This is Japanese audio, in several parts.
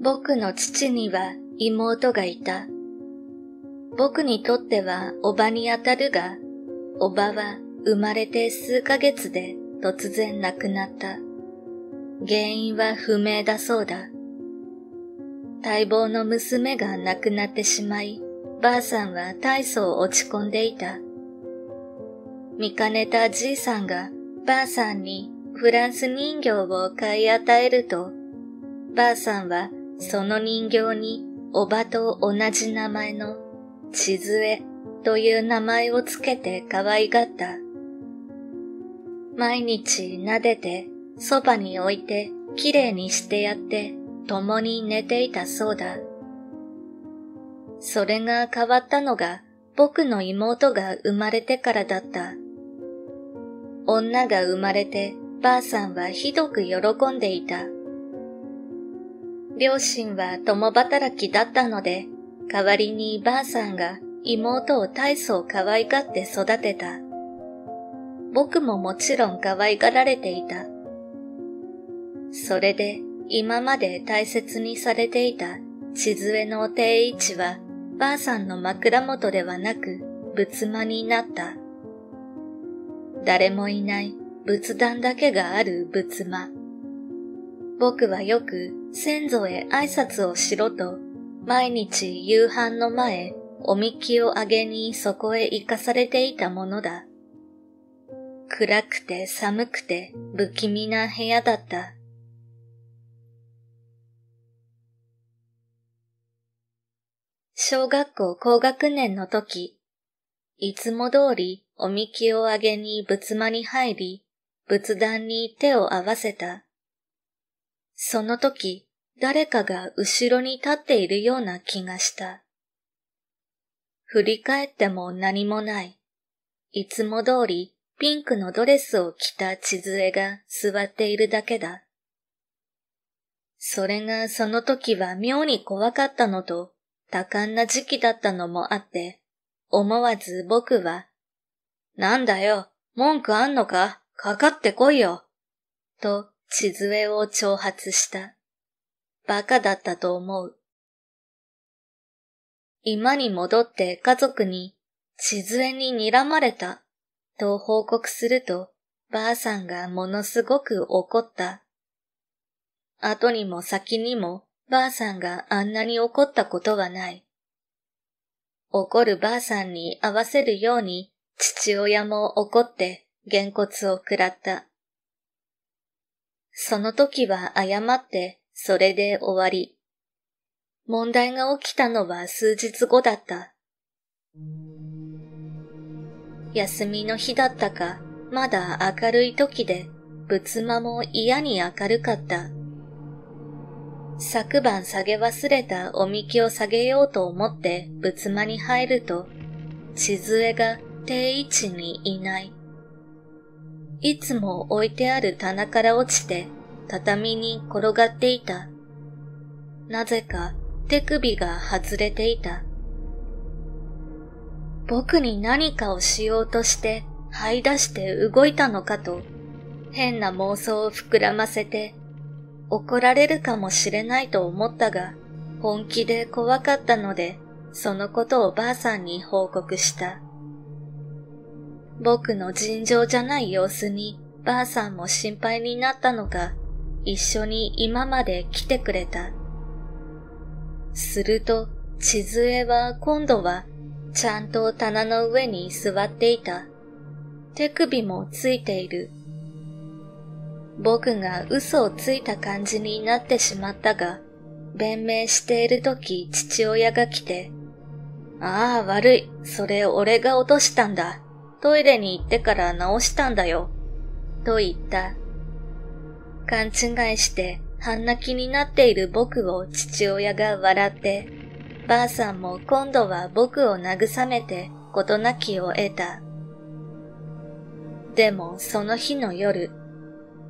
僕の父には妹がいた。僕にとってはおばにあたるが、おばは生まれて数ヶ月で突然亡くなった。原因は不明だそうだ。待望の娘が亡くなってしまい、ばあさんは大層落ち込んでいた。見かねたじいさんがばあさんにフランス人形を買い与えると、ばあさんはその人形におばと同じ名前の地図絵という名前をつけて可愛がった。毎日撫でてそばに置いてきれいにしてやって共に寝ていたそうだ。それが変わったのが僕の妹が生まれてからだった。女が生まれてばあさんはひどく喜んでいた。両親は共働きだったので、代わりにばあさんが妹を大層可愛がって育てた。僕ももちろん可愛がられていた。それで今まで大切にされていた地図の定位置はばあさんの枕元ではなく仏間になった。誰もいない仏壇だけがある仏間。僕はよく先祖へ挨拶をしろと、毎日夕飯の前、おみきをあげにそこへ行かされていたものだ。暗くて寒くて不気味な部屋だった。小学校高学年の時、いつも通りおみきをあげに仏間に入り、仏壇に手を合わせた。その時、誰かが後ろに立っているような気がした。振り返っても何もない。いつも通りピンクのドレスを着た地図絵が座っているだけだ。それがその時は妙に怖かったのと多感な時期だったのもあって、思わず僕は、なんだよ、文句あんのか？かかってこいよ。と地図絵を挑発した。バカだったと思う。今に戻って家族に地図絵に睨まれたと報告するとばあさんがものすごく怒った。後にも先にもばあさんがあんなに怒ったことはない。怒るばあさんに合わせるように父親も怒ってげんこつを食らった。その時は謝ってそれで終わり。問題が起きたのは数日後だった。休みの日だったか、まだ明るい時で、仏間も嫌に明るかった。昨晩下げ忘れたおみきを下げようと思って仏間に入ると、地図絵が定位置にいない。いつも置いてある棚から落ちて畳に転がっていた。なぜか手首が外れていた。僕に何かをしようとして這い出して動いたのかと変な妄想を膨らませて怒られるかもしれないと思ったが本気で怖かったのでそのことをばあさんに報告した。僕の尋常じゃない様子にばあさんも心配になったのか、一緒に今まで来てくれた。すると、地図絵は今度はちゃんと棚の上に座っていた。手首もついている。僕が嘘をついた感じになってしまったが、弁明しているとき父親が来て、ああ悪い、それ俺が落としたんだ。トイレに行ってから直したんだよ。と言った。勘違いして半泣きになっている僕を父親が笑って、ばあさんも今度は僕を慰めて事なきを得た。でもその日の夜、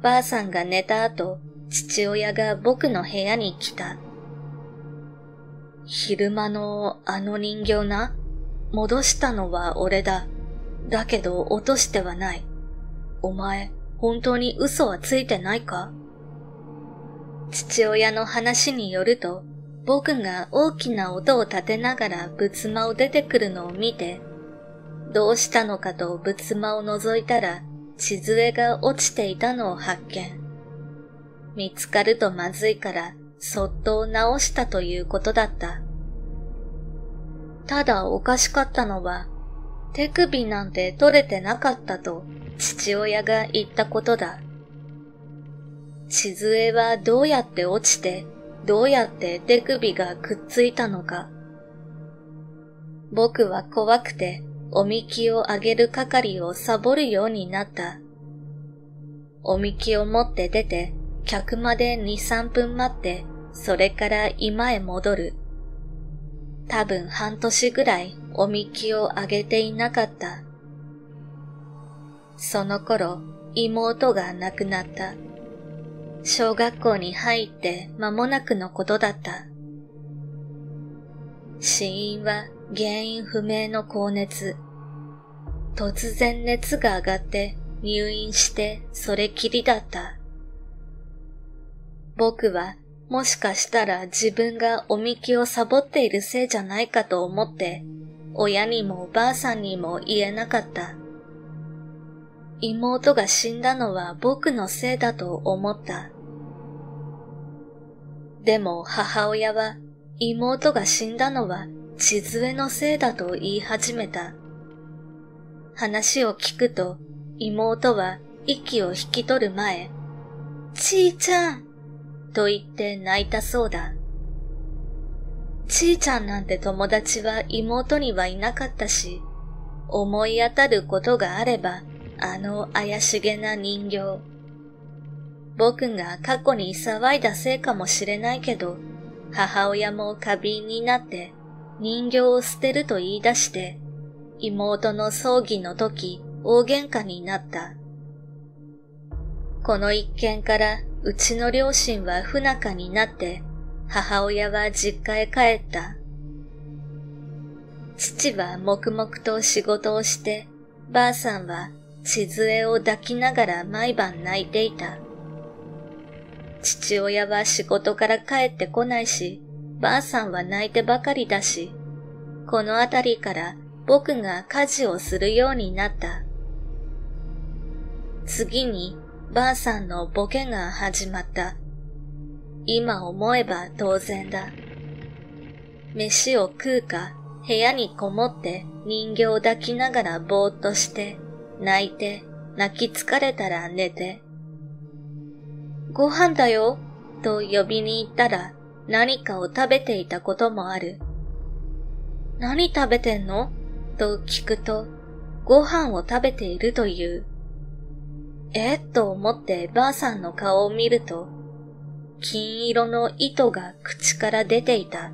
ばあさんが寝た後、父親が僕の部屋に来た。昼間のあの人形な、戻したのは俺だ。だけど落としてはない。お前、本当に嘘はついてないか？父親の話によると、僕が大きな音を立てながら仏間を出てくるのを見て、どうしたのかと仏間を覗いたら、地図絵が落ちていたのを発見。見つかるとまずいから、そっと直したということだった。ただおかしかったのは、手首なんて取れてなかったと父親が言ったことだ。地図絵はどうやって落ちて、どうやって手首がくっついたのか。僕は怖くて、おみきをあげる係をサボるようになった。おみきを持って出て、客まで2、3分待って、それから今へ戻る。多分半年ぐらいおみきをあげていなかった。その頃、妹が亡くなった。小学校に入って間もなくのことだった。死因は原因不明の高熱。突然熱が上がって入院してそれきりだった。僕はもしかしたら自分がおみきをサボっているせいじゃないかと思って、親にもおばあさんにも言えなかった。妹が死んだのは僕のせいだと思った。でも母親は妹が死んだのは地図絵のせいだと言い始めた。話を聞くと妹は息を引き取る前、ちーちゃんと言って泣いたそうだ。ちーちゃんなんて友達は妹にはいなかったし、思い当たることがあれば、あの怪しげな人形。僕が過去に騒いだせいかもしれないけど、母親も過敏になって人形を捨てると言い出して、妹の葬儀の時大喧嘩になった。この一件からうちの両親は不仲になって母親は実家へ帰った。父は黙々と仕事をして、ばあさんは地図絵を抱きながら毎晩泣いていた。父親は仕事から帰ってこないし、ばあさんは泣いてばかりだし、このあたりから僕が家事をするようになった。次にばあさんのボケが始まった。今思えば当然だ。飯を食うか、部屋にこもって人形を抱きながらぼーっとして、泣いて、泣き疲れたら寝て。ご飯だよ、と呼びに行ったら何かを食べていたこともある。何食べてんの？と聞くと、ご飯を食べているという。え？っと思ってばあさんの顔を見ると、金色の糸が口から出ていた。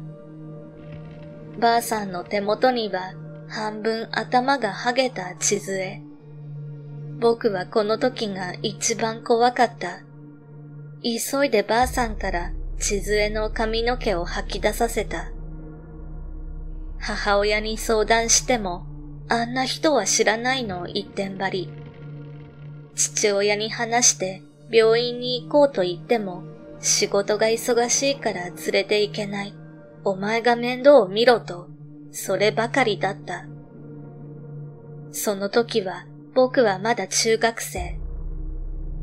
ばあさんの手元には半分頭が剥げた地図絵。僕はこの時が一番怖かった。急いでばあさんから地図絵の髪の毛を吐き出させた。母親に相談しても、あんな人は知らないの？一点張り。父親に話して病院に行こうと言っても仕事が忙しいから連れて行けない。お前が面倒を見ろと、そればかりだった。その時は僕はまだ中学生。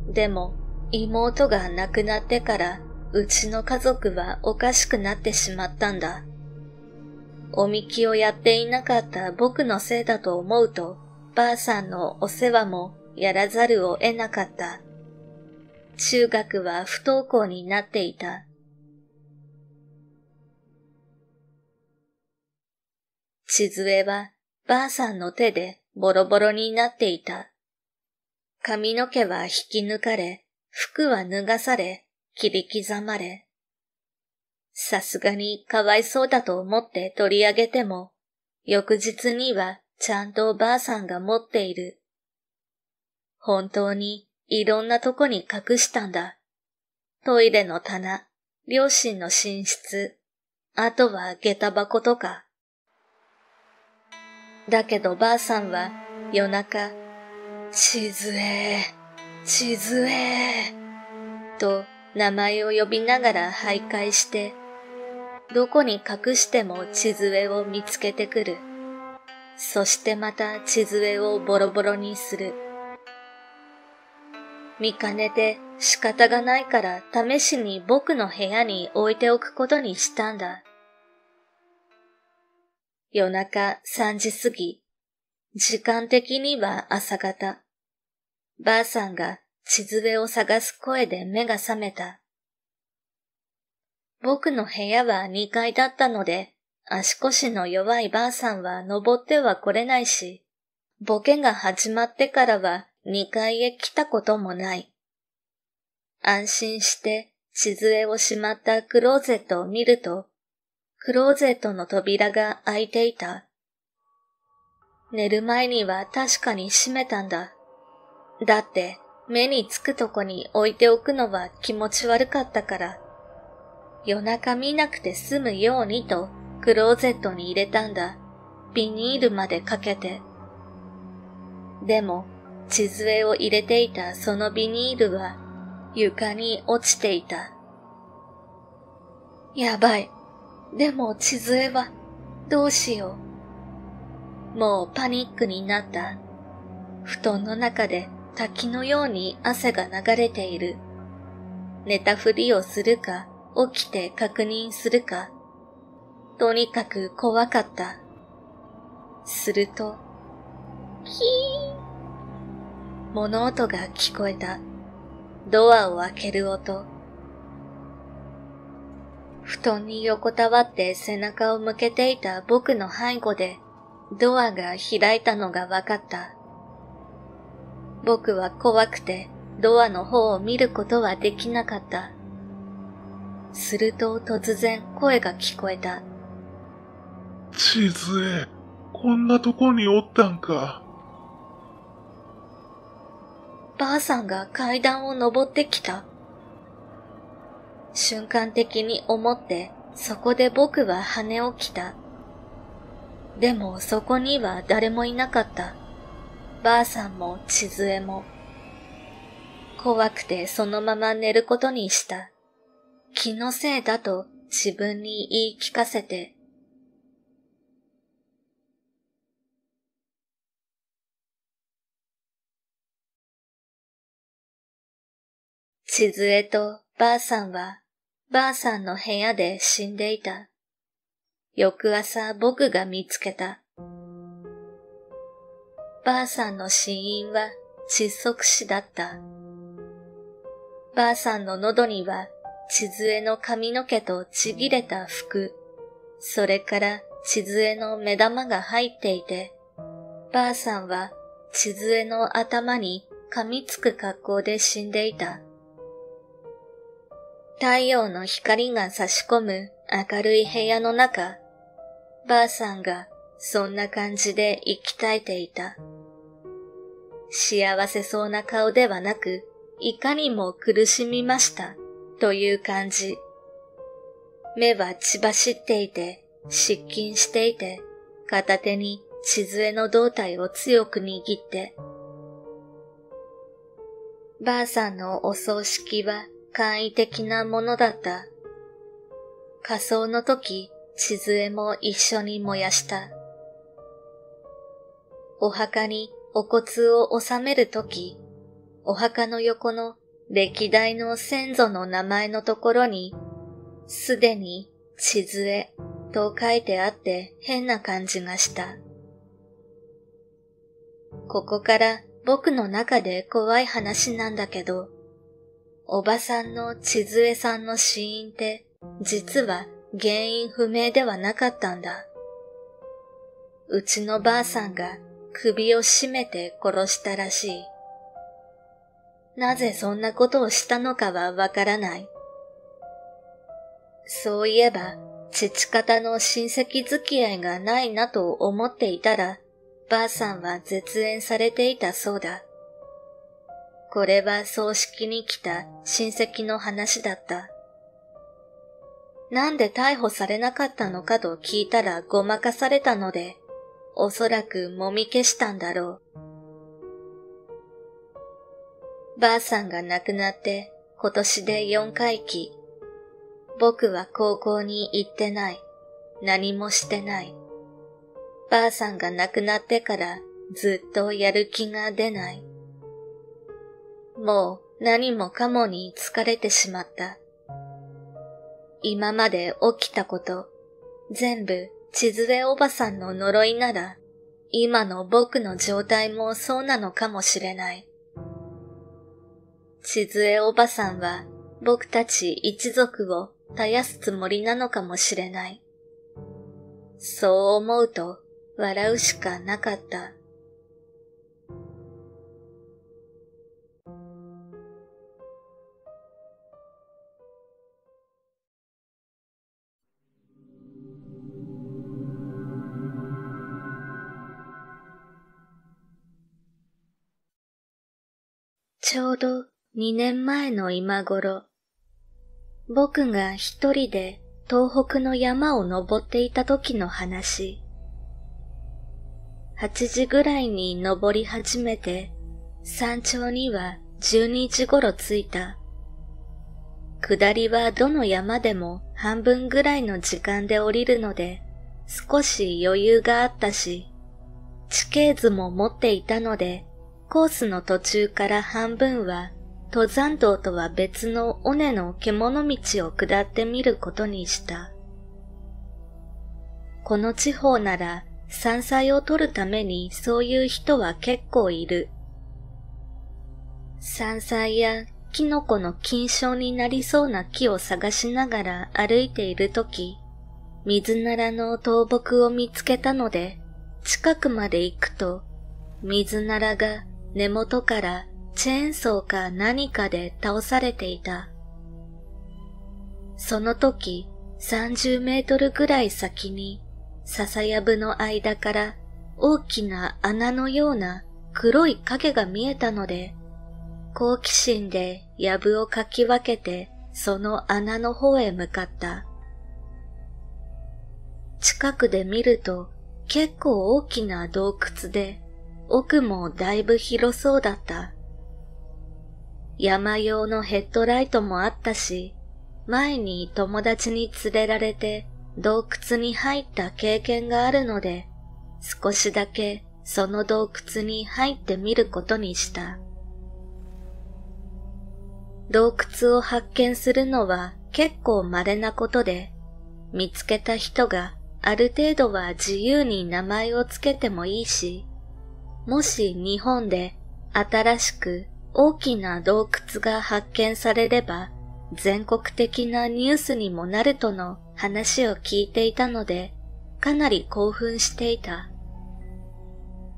でも妹が亡くなってからうちの家族はおかしくなってしまったんだ。おみきをやっていなかった僕のせいだと思うと、ばあさんのお世話もやらざるを得なかった。中学は不登校になっていた。地図絵はばあさんの手でボロボロになっていた。髪の毛は引き抜かれ、服は脱がされ、切り刻まれ。さすがにかわいそうだと思って取り上げても、翌日にはちゃんとばあさんが持っている。本当にいろんなとこに隠したんだ。トイレの棚、両親の寝室、あとは下駄箱とか。だけどばあさんは夜中、地図へ、地図へ、と名前を呼びながら徘徊して、どこに隠しても地図絵を見つけてくる。そしてまた地図絵をボロボロにする。見かねて仕方がないから試しに僕の部屋に置いておくことにしたんだ。夜中3時過ぎ、時間的には朝方。ばあさんが地図絵を探す声で目が覚めた。僕の部屋は2階だったので、足腰の弱いばあさんは登っては来れないし、ボケが始まってからは2階へ来たこともない。安心して地図絵をしまったクローゼットを見ると、クローゼットの扉が開いていた。寝る前には確かに閉めたんだ。だって目につくとこに置いておくのは気持ち悪かったから。夜中見なくて済むようにとクローゼットに入れたんだ。ビニールまでかけて。でも地図絵を入れていたそのビニールは床に落ちていた。やばい。でも地図絵はどうしよう。もうパニックになった。布団の中で滝のように汗が流れている。寝たふりをするか起きて確認するか。とにかく怖かった。すると、キーン物音が聞こえた。ドアを開ける音。布団に横たわって背中を向けていた僕の背後でドアが開いたのが分かった。僕は怖くてドアの方を見ることはできなかった。すると突然声が聞こえた。地図へ、こんなとこにおったんか。ばあさんが階段を登ってきた。瞬間的に思って、そこで僕は羽を着た。でもそこには誰もいなかった。ばあさんも地図絵も。怖くてそのまま寝ることにした。気のせいだと自分に言い聞かせて。地図絵とばあさんはばあさんの部屋で死んでいた。翌朝僕が見つけた。ばあさんの死因は窒息死だった。ばあさんの喉には地図絵の髪の毛とちぎれた服、それから地図絵の目玉が入っていて、ばあさんは地図絵の頭に噛みつく格好で死んでいた。太陽の光が差し込む明るい部屋の中、ばあさんがそんな感じで生き絶えていた。幸せそうな顔ではなく、いかにも苦しみましたという感じ。目は血走っていて、失禁していて、片手に地図の胴体を強く握って、ばあさんのお葬式は簡易的なものだった。仮装の時、地図絵も一緒に燃やした。お墓にお骨を納める時、お墓の横の歴代の先祖の名前のところに、すでに地図絵と書いてあって変な感じがした。ここから僕の中で怖い話なんだけど、おばさんの地図絵さんの死因って実は原因不明ではなかったんだ。うちのばあさんが首を絞めて殺したらしい。なぜそんなことをしたのかはわからない。そういえば、父方の親戚付き合いがないなと思っていたら、ばあさんは絶縁されていたそうだ。これは葬式に来た親戚の話だった。なんで逮捕されなかったのかと聞いたらごまかされたので、おそらくもみ消したんだろう。ばあさんが亡くなって今年で4回忌。僕は高校に行ってない。何もしてない。ばあさんが亡くなってからずっとやる気が出ない。もう何もかもに疲れてしまった。今まで起きたこと、全部地図絵おばさんの呪いなら、今の僕の状態もそうなのかもしれない。地図絵おばさんは僕たち一族を絶やすつもりなのかもしれない。そう思うと笑うしかなかった。ちょうど2年前の今頃、僕が一人で東北の山を登っていた時の話。8時ぐらいに登り始めて、山頂には12時頃着いた。下りはどの山でも半分ぐらいの時間で降りるので、少し余裕があったし、地形図も持っていたので、コースの途中から半分は登山道とは別の尾根の獣道を下ってみることにした。この地方なら山菜を取るためにそういう人は結構いる。山菜やキノコの金賞になりそうな木を探しながら歩いているとき、水ならの倒木を見つけたので、近くまで行くと、水ならが根元からチェーンソーか何かで倒されていた。その時、30メートルぐらい先に、笹やぶの間から大きな穴のような黒い影が見えたので、好奇心でやぶをかき分けてその穴の方へ向かった。近くで見ると結構大きな洞窟で奥もだいぶ広そうだった。山用のヘッドライトもあったし、前に友達に連れられて洞窟に入った経験があるので、少しだけその洞窟に入ってみることにした。洞窟を発見するのは結構稀なことで、見つけた人がある程度は自由に名前をつけてもいいし、もし日本で新しく大きな洞窟が発見されれば全国的なニュースにもなるとの話を聞いていたのでかなり興奮していた。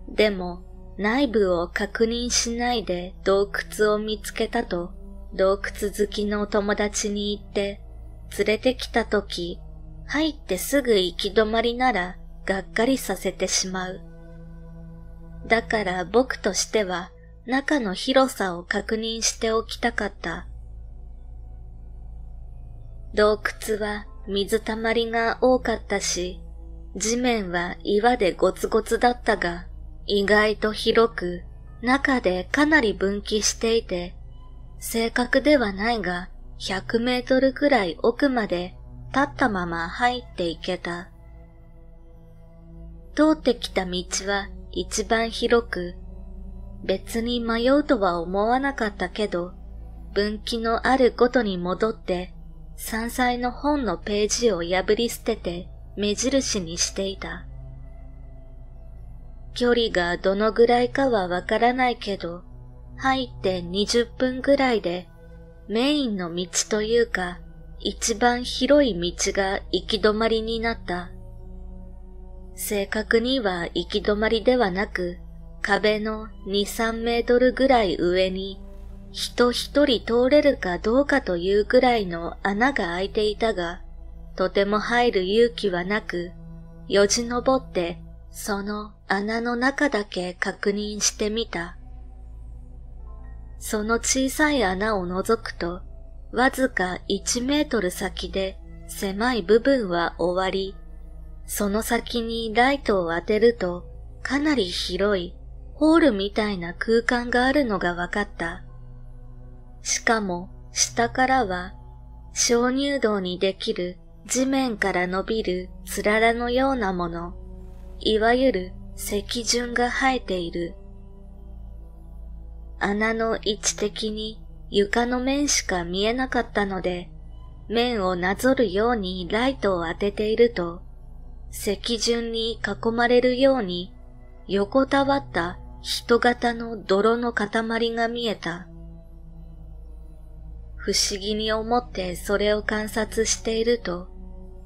でも内部を確認しないで洞窟を見つけたと洞窟好きの友達に言って連れてきたとき入ってすぐ行き止まりならがっかりさせてしまう。だから僕としては中の広さを確認しておきたかった。洞窟は水たまりが多かったし、地面は岩でゴツゴツだったが、意外と広く、中でかなり分岐していて、正確ではないが、100メートルくらい奥まで立ったまま入っていけた。通ってきた道は一番広く、別に迷うとは思わなかったけど、分岐のあるごとに戻って、山菜の本のページを破り捨てて目印にしていた。距離がどのぐらいかはわからないけど、入って20分ぐらいで、メインの道というか、一番広い道が行き止まりになった。正確には行き止まりではなく、壁の2、3メートルぐらい上に、人一人通れるかどうかというぐらいの穴が開いていたが、とても入る勇気はなく、よじ登って、その穴の中だけ確認してみた。その小さい穴を覗くと、わずか1メートル先で狭い部分は終わり、その先にライトを当てるとかなり広いホールみたいな空間があるのが分かった。しかも下からは鍾乳洞にできる地面から伸びるつららのようなもの、いわゆる石順が生えている。穴の位置的に床の面しか見えなかったので、面をなぞるようにライトを当てていると、石順に囲まれるように横たわった人型の泥の塊が見えた。不思議に思ってそれを観察していると、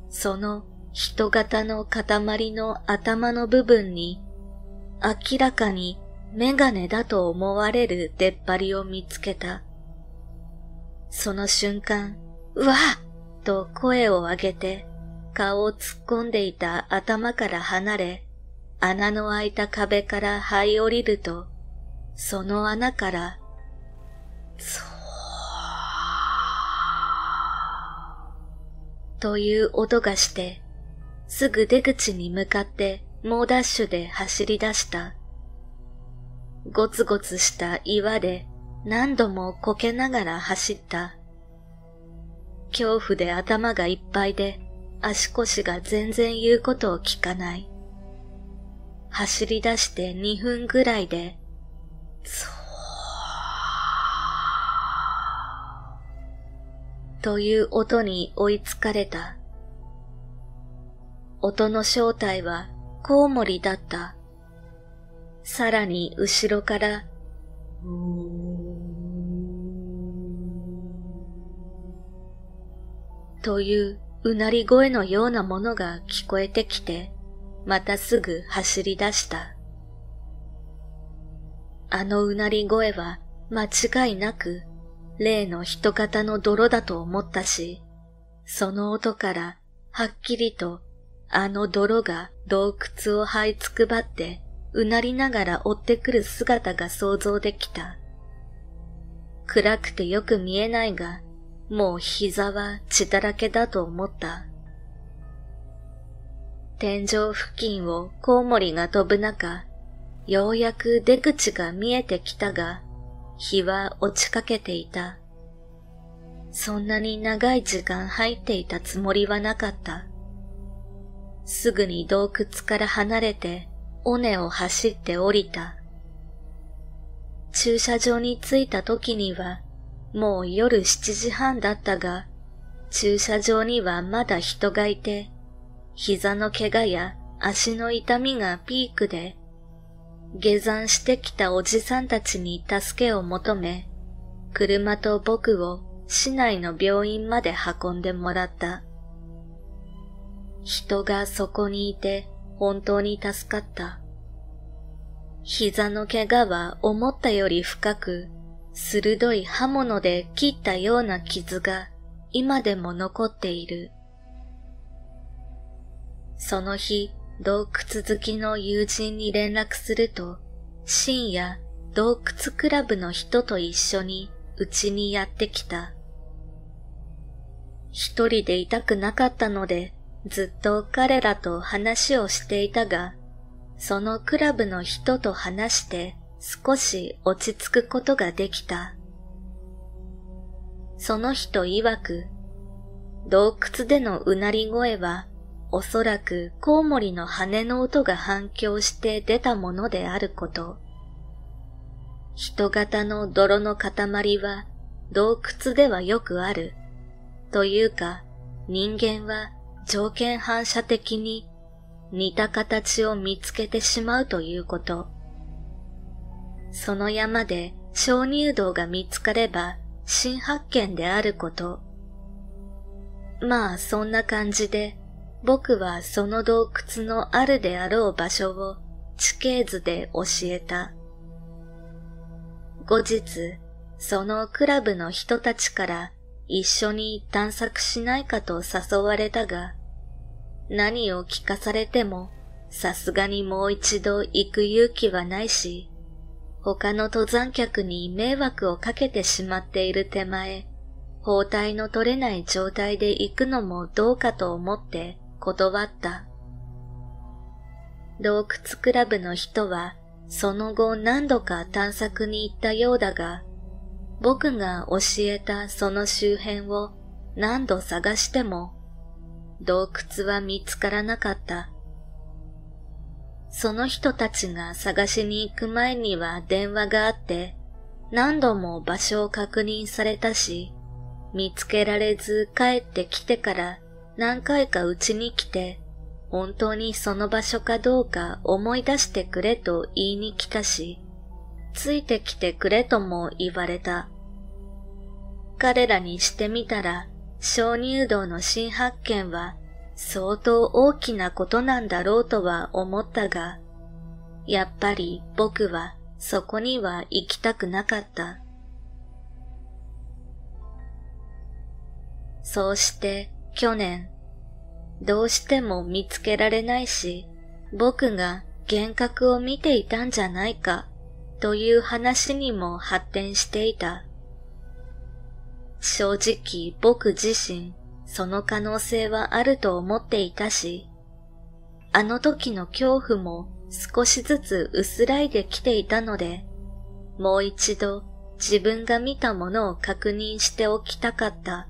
その人型の塊の頭の部分に明らかにメガネだと思われる出っ張りを見つけた。その瞬間、うわっと声を上げて顔を突っ込んでいた頭から離れ、穴の開いた壁から這い降りると、その穴から、ゾーという音がして、すぐ出口に向かって猛ダッシュで走り出した。ゴツゴツした岩で何度もこけながら走った。恐怖で頭がいっぱいで足腰が全然言うことを聞かない。走り出して2分ぐらいで、ゾーという音に追いつかれた。音の正体はコウモリだった。さらに後ろから、といううなり声のようなものが聞こえてきて、またすぐ走り出した。あのうなり声は間違いなく例の人型の泥だと思ったし、その音からはっきりとあの泥が洞窟を這いつくばってうなりながら追ってくる姿が想像できた。暗くてよく見えないが、もう膝は血だらけだと思った。天井付近をコウモリが飛ぶ中、ようやく出口が見えてきたが、日は落ちかけていた。そんなに長い時間入っていたつもりはなかった。すぐに洞窟から離れて、尾根を走って降りた。駐車場に着いた時には、もう夜7時半だったが、駐車場にはまだ人がいて、膝の怪我や足の痛みがピークで、下山してきたおじさんたちに助けを求め、車と僕を市内の病院まで運んでもらった。人がそこにいて本当に助かった。膝の怪我は思ったより深く、鋭い刃物で切ったような傷が今でも残っている。その日、洞窟好きの友人に連絡すると、深夜、洞窟クラブの人と一緒にうちにやってきた。一人でいたくなかったので、ずっと彼らと話をしていたが、そのクラブの人と話して少し落ち着くことができた。その人曰く、洞窟でのうなり声はおそらくコウモリの羽の音が反響して出たものであること。人型の泥の塊は洞窟ではよくある。というか人間は条件反射的に似た形を見つけてしまうということ。その山で鍾乳洞が見つかれば新発見であること。まあそんな感じで僕はその洞窟のあるであろう場所を地形図で教えた。後日、そのクラブの人たちから一緒に探索しないかと誘われたが、何を聞かされてもさすがにもう一度行く勇気はないし、他の登山客に迷惑をかけてしまっている手前、包帯の取れない状態で行くのもどうかと思って断った。洞窟クラブの人はその後何度か探索に行ったようだが、僕が教えたその周辺を何度探しても洞窟は見つからなかった。その人たちが探しに行く前には電話があって何度も場所を確認されたし見つけられず帰ってきてから何回かうちに来て本当にその場所かどうか思い出してくれと言いに来たしついてきてくれとも言われた。彼らにしてみたら、鍾乳洞の新発見は相当大きなことなんだろうとは思ったが、やっぱり僕はそこには行きたくなかった。そうして去年、どうしても見つけられないし、僕が幻覚を見ていたんじゃないかという話にも発展していた。正直僕自身その可能性はあると思っていたし、あの時の恐怖も少しずつ薄らいできていたので、もう一度自分が見たものを確認しておきたかった。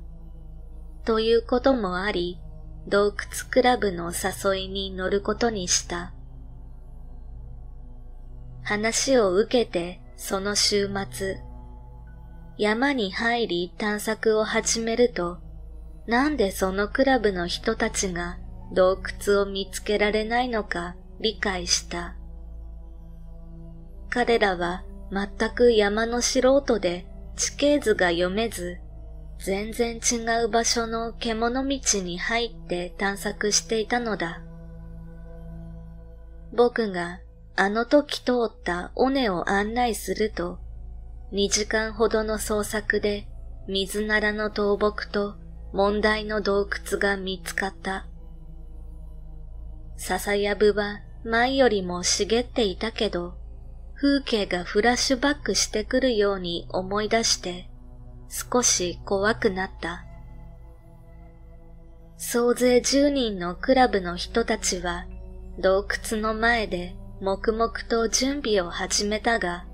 ということもあり、洞窟クラブの誘いに乗ることにした。話を受けてその週末、山に入り探索を始めると、なんでそのクラブの人たちが洞窟を見つけられないのか理解した。彼らは全く山の素人で地形図が読めず、全然違う場所の獣道に入って探索していたのだ。僕があの時通った尾根を案内すると、2時間ほどの捜索で水ならの倒木と問題の洞窟が見つかった。笹やぶは前よりも茂っていたけど、風景がフラッシュバックしてくるように思い出して少し怖くなった。総勢10人のクラブの人たちは洞窟の前で黙々と準備を始めたが、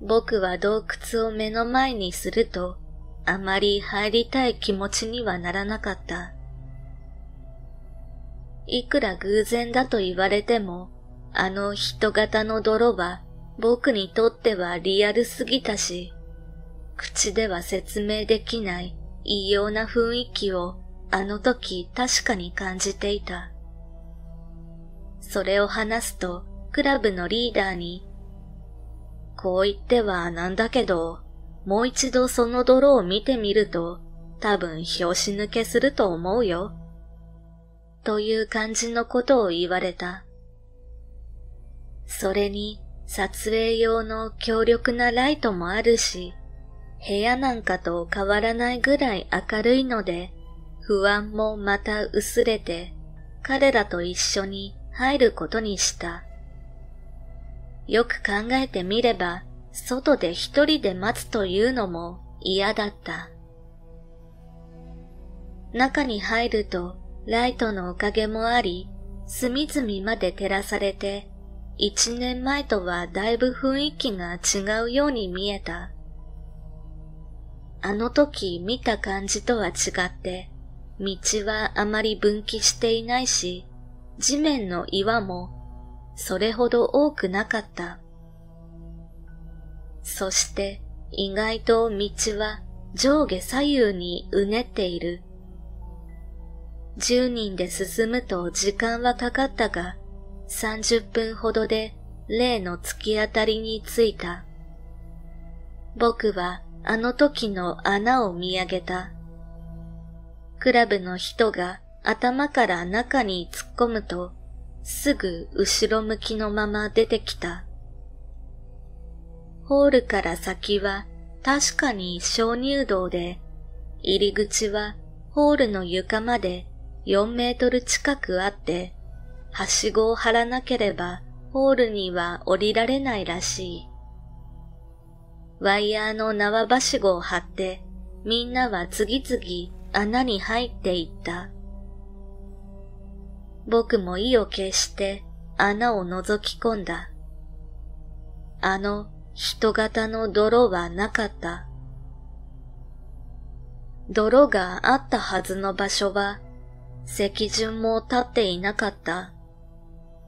僕は洞窟を目の前にすると、あまり入りたい気持ちにはならなかった。いくら偶然だと言われても、あの人型の泥は僕にとってはリアルすぎたし、口では説明できない異様な雰囲気をあの時確かに感じていた。それを話すと、クラブのリーダーに、こう言ってはなんだけど、もう一度その泥を見てみると、多分拍子抜けすると思うよ。という感じのことを言われた。それに、撮影用の強力なライトもあるし、部屋なんかと変わらないぐらい明るいので、不安もまた薄れて、彼らと一緒に入ることにした。よく考えてみれば、外で一人で待つというのも嫌だった。中に入るとライトのおかげもあり、隅々まで照らされて、一年前とはだいぶ雰囲気が違うように見えた。あの時見た感じとは違って、道はあまり分岐していないし、地面の岩もそれほど多くなかった。そして意外と道は上下左右にうねっている。十人で進むと時間はかかったが、三十分ほどで例の突き当たりに着いた。僕はあの時の穴を見上げた。クラブの人が頭から中に突っ込むと、すぐ後ろ向きのまま出てきた。ホールから先は確かに鍾乳洞で、入り口はホールの床まで4メートル近くあって、はしごを張らなければホールには降りられないらしい。ワイヤーの縄ばしごを張って、みんなは次々穴に入っていった。僕も意を決して穴を覗き込んだ。あの人型の泥はなかった。泥があったはずの場所は、石順も立っていなかった。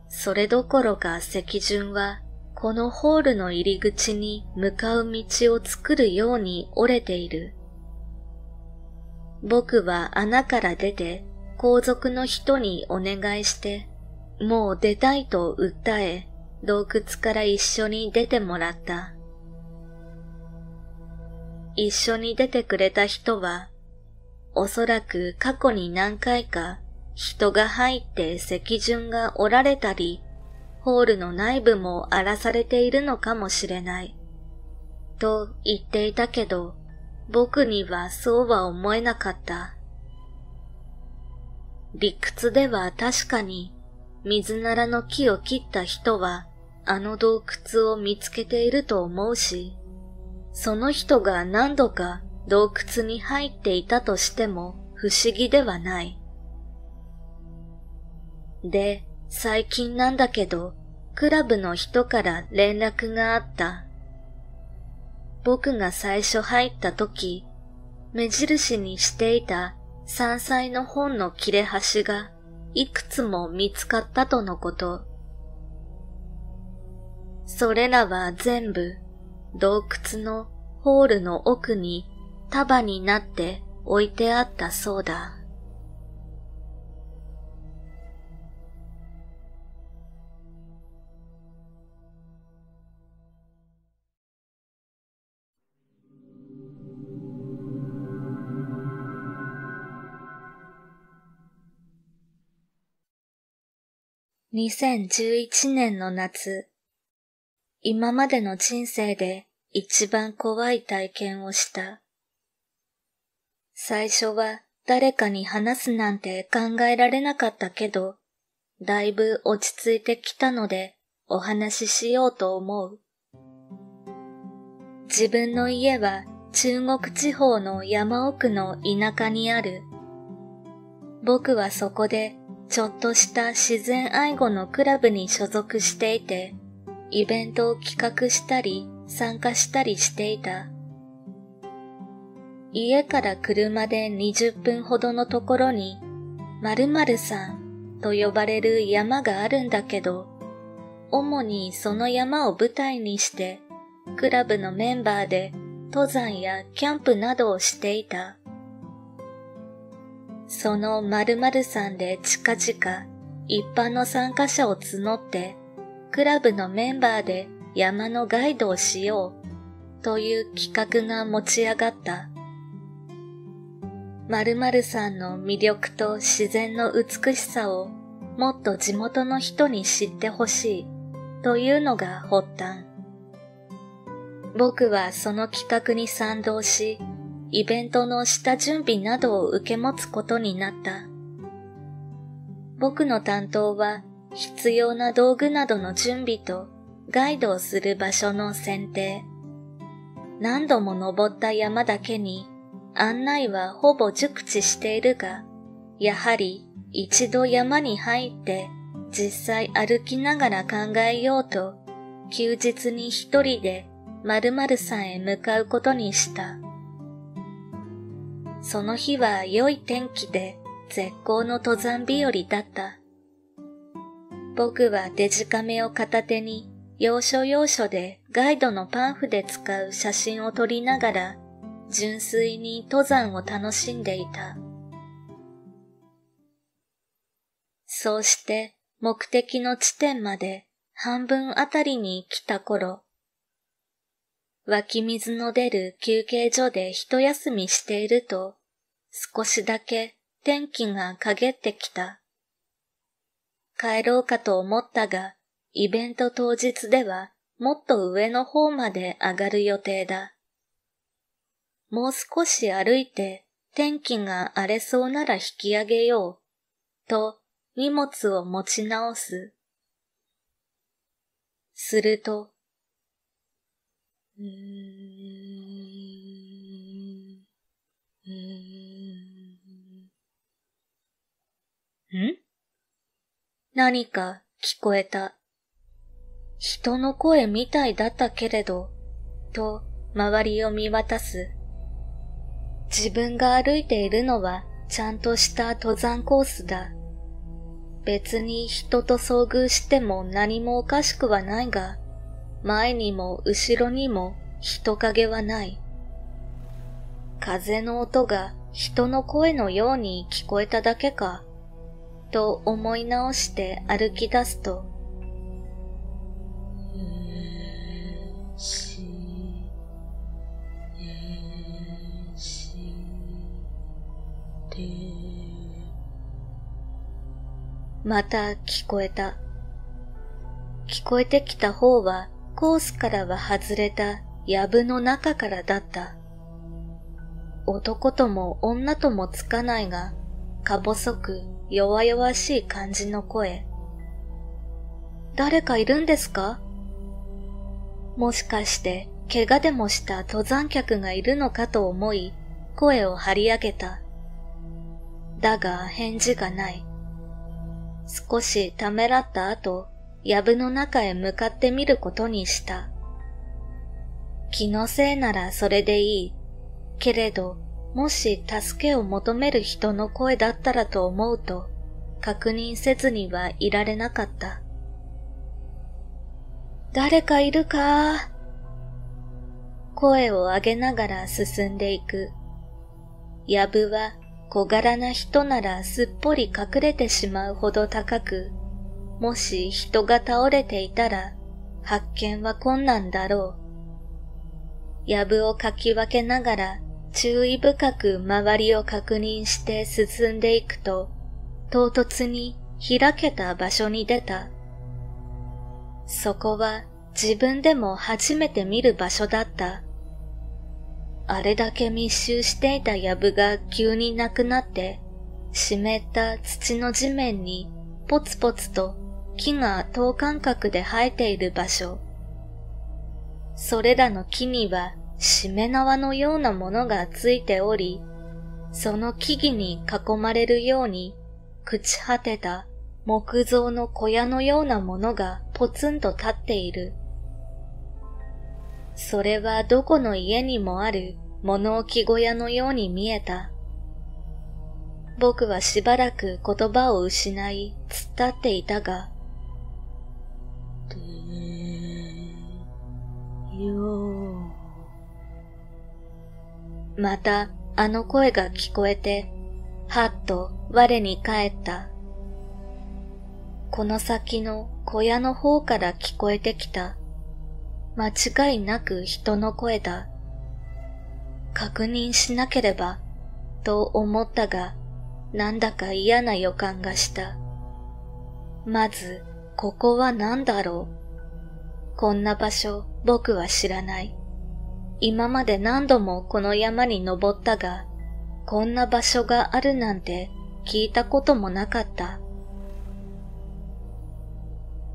それどころか石順は、このホールの入り口に向かう道を作るように折れている。僕は穴から出て、皇族の人にお願いして、もう出たいと訴え、洞窟から一緒に出てもらった。一緒に出てくれた人は、おそらく過去に何回か人が入って石順が折られたり、ホールの内部も荒らされているのかもしれない。と言っていたけど、僕にはそうは思えなかった。理屈では確かに水ならの木を切った人はあの洞窟を見つけていると思うし、その人が何度か洞窟に入っていたとしても不思議ではない。で、最近なんだけど、クラブの人から連絡があった。僕が最初入った時、目印にしていた山菜の本の切れ端がいくつも見つかったとのこと。それらは全部洞窟のホールの奥に束になって置いてあったそうだ。2011年の夏、今までの人生で一番怖い体験をした。最初は誰かに話すなんて考えられなかったけど、だいぶ落ち着いてきたのでお話ししようと思う。自分の家は中国地方の山奥の田舎にある。僕はそこでちょっとした自然愛護のクラブに所属していて、イベントを企画したり参加したりしていた。家から車で20分ほどのところに、〇〇さんと呼ばれる山があるんだけど、主にその山を舞台にして、クラブのメンバーで登山やキャンプなどをしていた。その〇〇さんで近々一般の参加者を募って、クラブのメンバーで山のガイドをしようという企画が持ち上がった。〇〇さんの魅力と自然の美しさをもっと地元の人に知ってほしいというのが発端。僕はその企画に賛同し、イベントの下準備などを受け持つことになった。僕の担当は必要な道具などの準備とガイドをする場所の選定。何度も登った山だけに案内はほぼ熟知しているが、やはり一度山に入って実際歩きながら考えようと、休日に一人で〇〇さんへ向かうことにした。その日は良い天気で絶好の登山日和だった。僕はデジカメを片手に要所要所でガイドのパンフで使う写真を撮りながら純粋に登山を楽しんでいた。そうして目的の地点まで半分あたりに来た頃、湧き水の出る休憩所で一休みしていると、少しだけ天気が陰ってきた。帰ろうかと思ったが、イベント当日ではもっと上の方まで上がる予定だ。もう少し歩いて天気が荒れそうなら引き上げよう、と荷物を持ち直す。すると、うーん、うーん。ん？何か聞こえた。人の声みたいだったけれど、と周りを見渡す。自分が歩いているのはちゃんとした登山コースだ。別に人と遭遇しても何もおかしくはないが、前にも後ろにも人影はない。風の音が人の声のように聞こえただけか、と思い直して歩き出すと、また聞こえた。聞こえてきた方はコースからは外れた藪の中からだった。男とも女ともつかないが、か細く弱々しい感じの声。誰かいるんですか？もしかして怪我でもした登山客がいるのかと思い、声を張り上げた。だが返事がない。少しためらった後、藪の中へ向かってみることにした。気のせいならそれでいい。けれど、もし助けを求める人の声だったらと思うと、確認せずにはいられなかった。誰かいるか？声を上げながら進んでいく。藪は小柄な人ならすっぽり隠れてしまうほど高く、もし人が倒れていたら発見は困難だろう。藪をかき分けながら注意深く周りを確認して進んでいくと、唐突に開けた場所に出た。そこは自分でも初めて見る場所だった。あれだけ密集していた藪が急になくなって、湿った土の地面にポツポツと木が等間隔で生えている場所。それらの木にはしめ縄のようなものがついており、その木々に囲まれるように朽ち果てた木造の小屋のようなものがポツンと立っている。それはどこの家にもある物置小屋のように見えた。僕はしばらく言葉を失い、突っ立っていたが、またあの声が聞こえて、はっと我に返った。この先の小屋の方から聞こえてきた。間違いなく人の声だ。確認しなければ、と思ったが、なんだか嫌な予感がした。まず、ここは何だろう。こんな場所、僕は知らない。今まで何度もこの山に登ったが、こんな場所があるなんて聞いたこともなかった。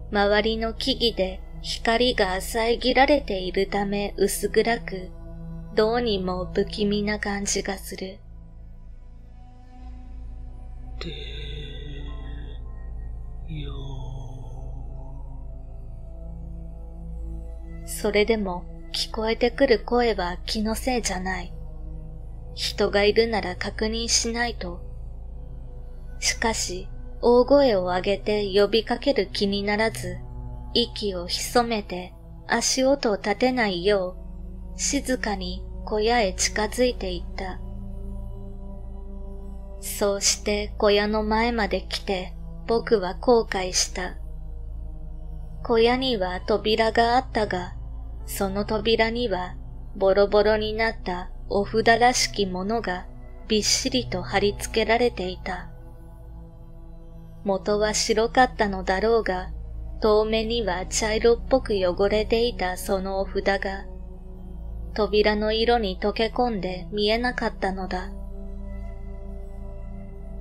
周りの木々で光が遮られているため薄暗く、どうにも不気味な感じがする。で、よそれでも聞こえてくる声は気のせいじゃない。人がいるなら確認しないと。しかし、大声を上げて呼びかける気にならず、息を潜めて足音を立てないよう、静かに小屋へ近づいていった。そうして小屋の前まで来て僕は後悔した。小屋には扉があったが、その扉にはボロボロになったお札らしきものがびっしりと貼り付けられていた。元は白かったのだろうが、遠目には茶色っぽく汚れていたそのお札が扉の色に溶け込んで見えなかったのだ。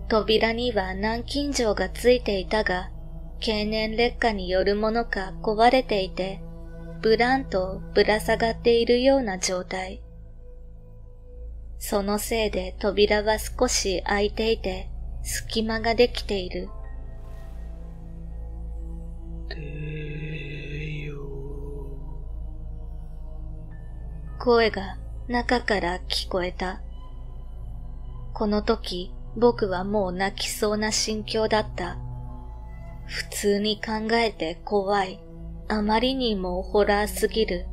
扉には南京錠がついていたが、経年劣化によるものか壊れていて、ブランとぶら下がっているような状態。そのせいで扉は少し開いていて、隙間ができている。声が中から聞こえた。この時僕はもう泣きそうな心境だった。普通に考えて怖い。あまりにもホラーすぎる。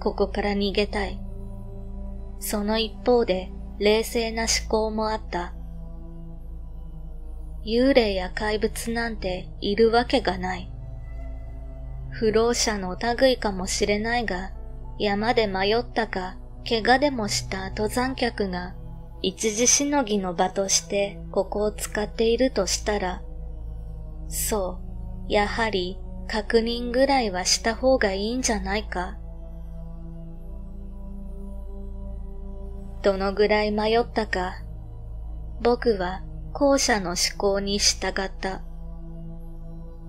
ここから逃げたい。その一方で冷静な思考もあった。幽霊や怪物なんているわけがない。不老者の類かもしれないが、山で迷ったか、怪我でもした登山客が一時しのぎの場としてここを使っているとしたら、そう、やはり確認ぐらいはした方がいいんじゃないか？どのぐらい迷ったか、僕は後者の思考に従った。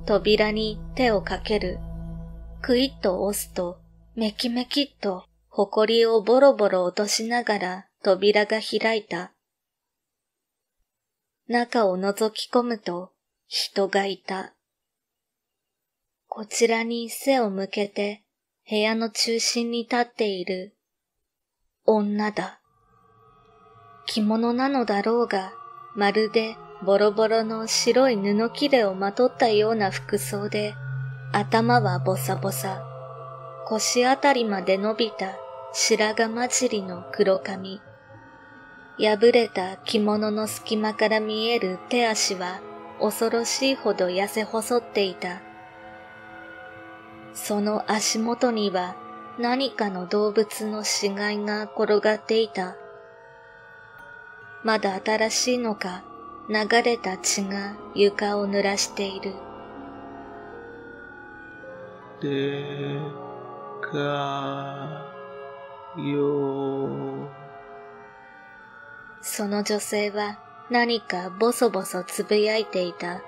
扉に手をかける。クイッと押すと、メキメキっと、埃をボロボロ落としながら扉が開いた。中を覗き込むと人がいた。こちらに背を向けて部屋の中心に立っている女だ。着物なのだろうが、まるでボロボロの白い布切れをまとったような服装で、頭はボサボサ、腰あたりまで伸びた白髪混じりの黒髪。破れた着物の隙間から見える手足は恐ろしいほど痩せ細っていた。その足元には何かの動物の死骸が転がっていた。まだ新しいのか流れた血が床を濡らしている。でかよその女性は何かボソボソつぶやいていた。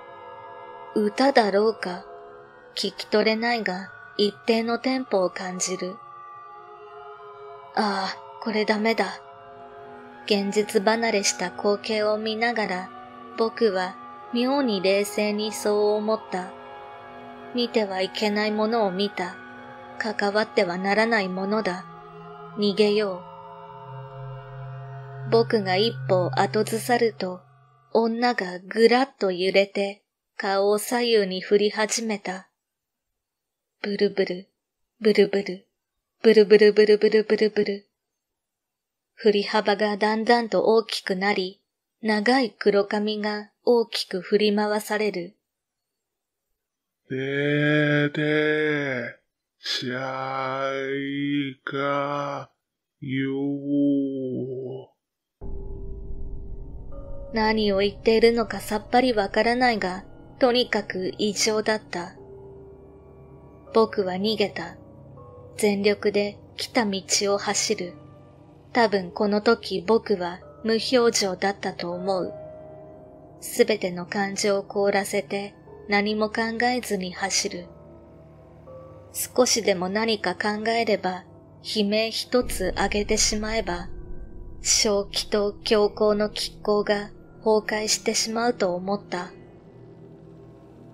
歌だろうか？聞き取れないが一定のテンポを感じる。ああ、これダメだ。現実離れした光景を見ながら僕は妙に冷静にそう思った。見てはいけないものを見た。関わってはならないものだ。逃げよう。僕が一歩後ずさると、女がぐらっと揺れて、顔を左右に振り始めた。ブルブル、ブルブル、ブルブルブルブルブルブル。振り幅がだんだんと大きくなり、長い黒髪が大きく振り回される。でーでー、しゃいかよー。何を言っているのかさっぱりわからないが、とにかく異常だった。僕は逃げた。全力で来た道を走る。多分この時僕は無表情だったと思う。すべての感情を凍らせて何も考えずに走る。少しでも何か考えれば、悲鳴一つ上げてしまえば、正気と強行の拮抗が崩壊してしまうと思った。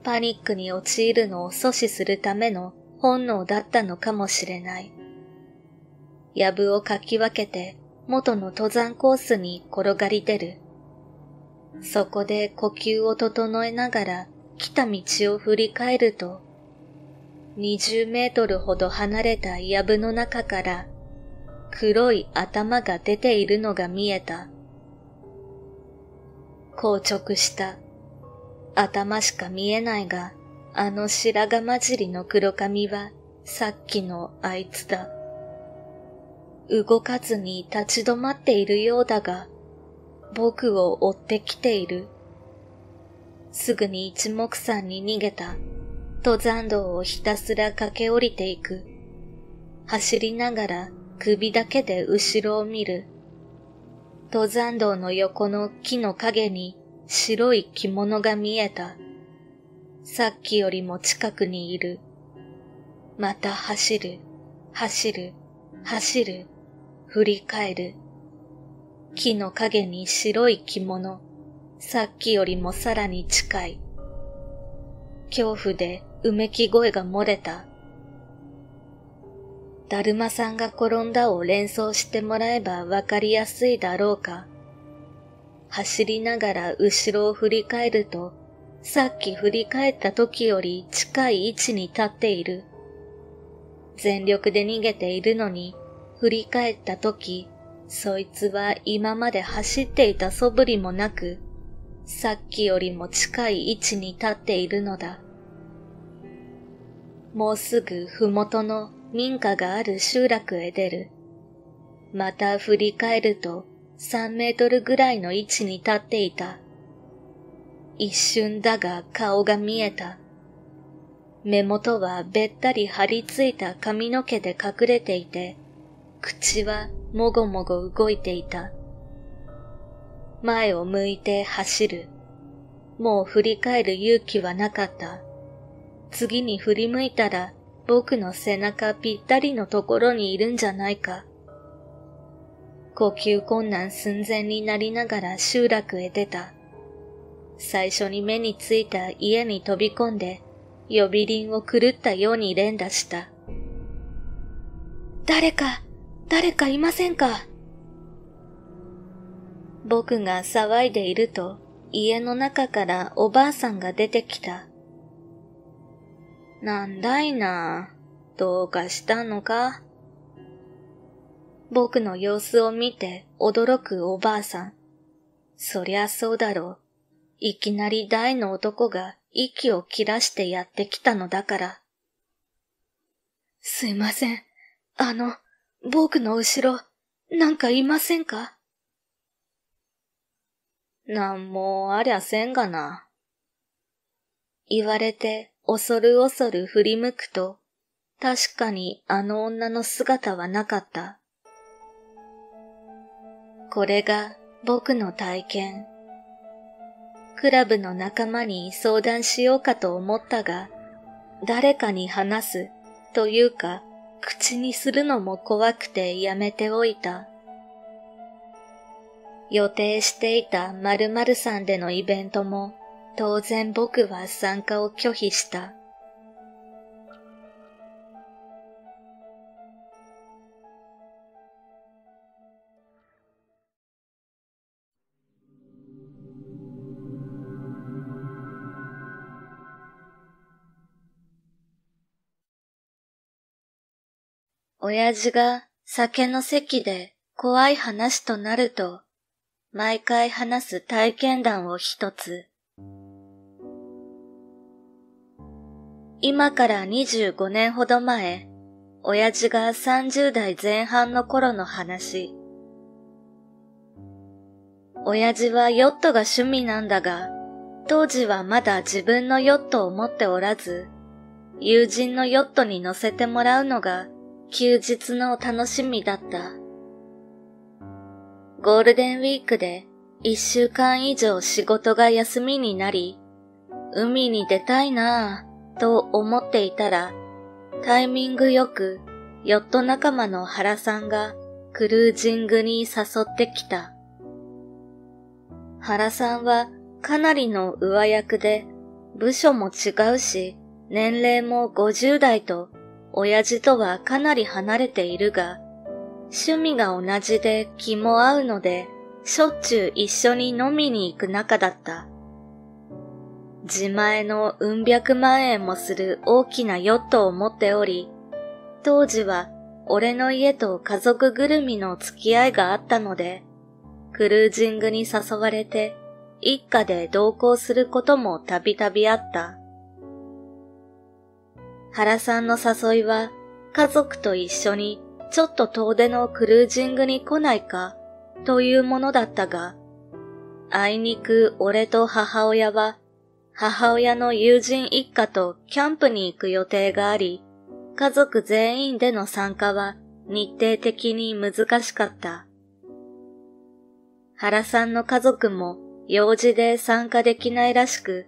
パニックに陥るのを阻止するための本能だったのかもしれない。藪をかき分けて元の登山コースに転がり出る。そこで呼吸を整えながら来た道を振り返ると、20メートルほど離れた藪の中から黒い頭が出ているのが見えた。硬直した。頭しか見えないが、あの白髪混じりの黒髪はさっきのあいつだ。動かずに立ち止まっているようだが、僕を追ってきている。すぐに一目散に逃げた。登山道をひたすら駆け下りていく。走りながら首だけで後ろを見る。登山道の横の木の影に白い着物が見えた。さっきよりも近くにいる。また走る、走る、走る、振り返る。木の影に白い着物、さっきよりもさらに近い。恐怖でうめき声が漏れた。だるまさんが転んだを連想してもらえばわかりやすいだろうか。走りながら後ろを振り返ると、さっき振り返った時より近い位置に立っている。全力で逃げているのに、振り返った時、そいつは今まで走っていた素振りもなく、さっきよりも近い位置に立っているのだ。もうすぐふもとの民家がある集落へ出る。また振り返ると3メートルぐらいの位置に立っていた。一瞬だが顔が見えた。目元はべったり張り付いた髪の毛で隠れていて、口はもごもご動いていた。前を向いて走る。もう振り返る勇気はなかった。次に振り向いたら僕の背中ぴったりのところにいるんじゃないか。呼吸困難寸前になりながら集落へ出た。最初に目についた家に飛び込んで、呼び鈴を狂ったように連打した。誰か、誰かいませんか？僕が騒いでいると、家の中からおばあさんが出てきた。なんだいな。どうかしたのか？僕の様子を見て驚くおばあさん。そりゃそうだろう。いきなり大の男が息を切らしてやってきたのだから。すいません。あの、僕の後ろ、なんかいませんか？なんもありゃせんがな。言われて恐る恐る振り向くと、確かにあの女の姿はなかった。これが僕の体験。クラブの仲間に相談しようかと思ったが、誰かに話すというか、口にするのも怖くてやめておいた。予定していた〇〇さんでのイベントも当然僕は参加を拒否した。親父が酒の席で怖い話となると、毎回話す体験談を一つ。今から25年ほど前、親父が30代前半の頃の話。親父はヨットが趣味なんだが、当時はまだ自分のヨットを持っておらず、友人のヨットに乗せてもらうのが休日の楽しみだった。ゴールデンウィークで一週間以上仕事が休みになり、海に出たいなぁと思っていたら、タイミングよくヨット仲間の原さんがクルージングに誘ってきた。原さんはかなりの上役で、部署も違うし、年齢も50代と、親父とはかなり離れているが、趣味が同じで気も合うので、しょっちゅう一緒に飲みに行く仲だった。自前のうん百万円もする大きなヨットを持っており、当時は俺の家と家族ぐるみの付き合いがあったので、クルージングに誘われて一家で同行することもたびたびあった。原さんの誘いは家族と一緒にちょっと遠出のクルージングに来ないかというものだったが、あいにく俺と母親は母親の友人一家とキャンプに行く予定があり、家族全員での参加は日程的に難しかった。原さんの家族も用事で参加できないらしく、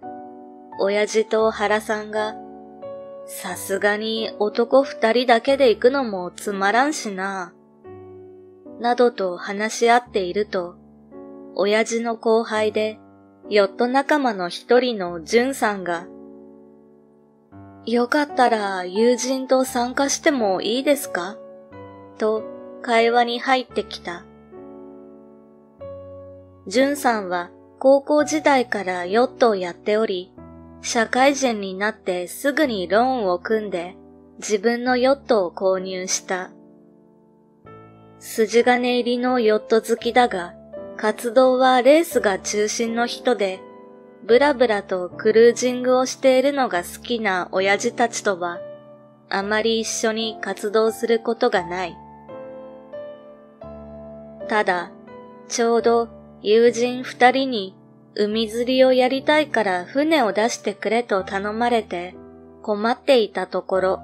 親父と原さんが、さすがに男二人だけで行くのもつまらんしな、などと話し合っていると、親父の後輩でヨット仲間の一人のジュンさんが、よかったら友人と参加してもいいですか？と会話に入ってきた。じゅんさんは高校時代からヨットをやっており、社会人になってすぐにローンを組んで自分のヨットを購入した。筋金入りのヨット好きだが、活動はレースが中心の人で、ブラブラとクルージングをしているのが好きな親父たちとは、あまり一緒に活動することがない。ただ、ちょうど友人二人に海釣りをやりたいから船を出してくれと頼まれて困っていたところ、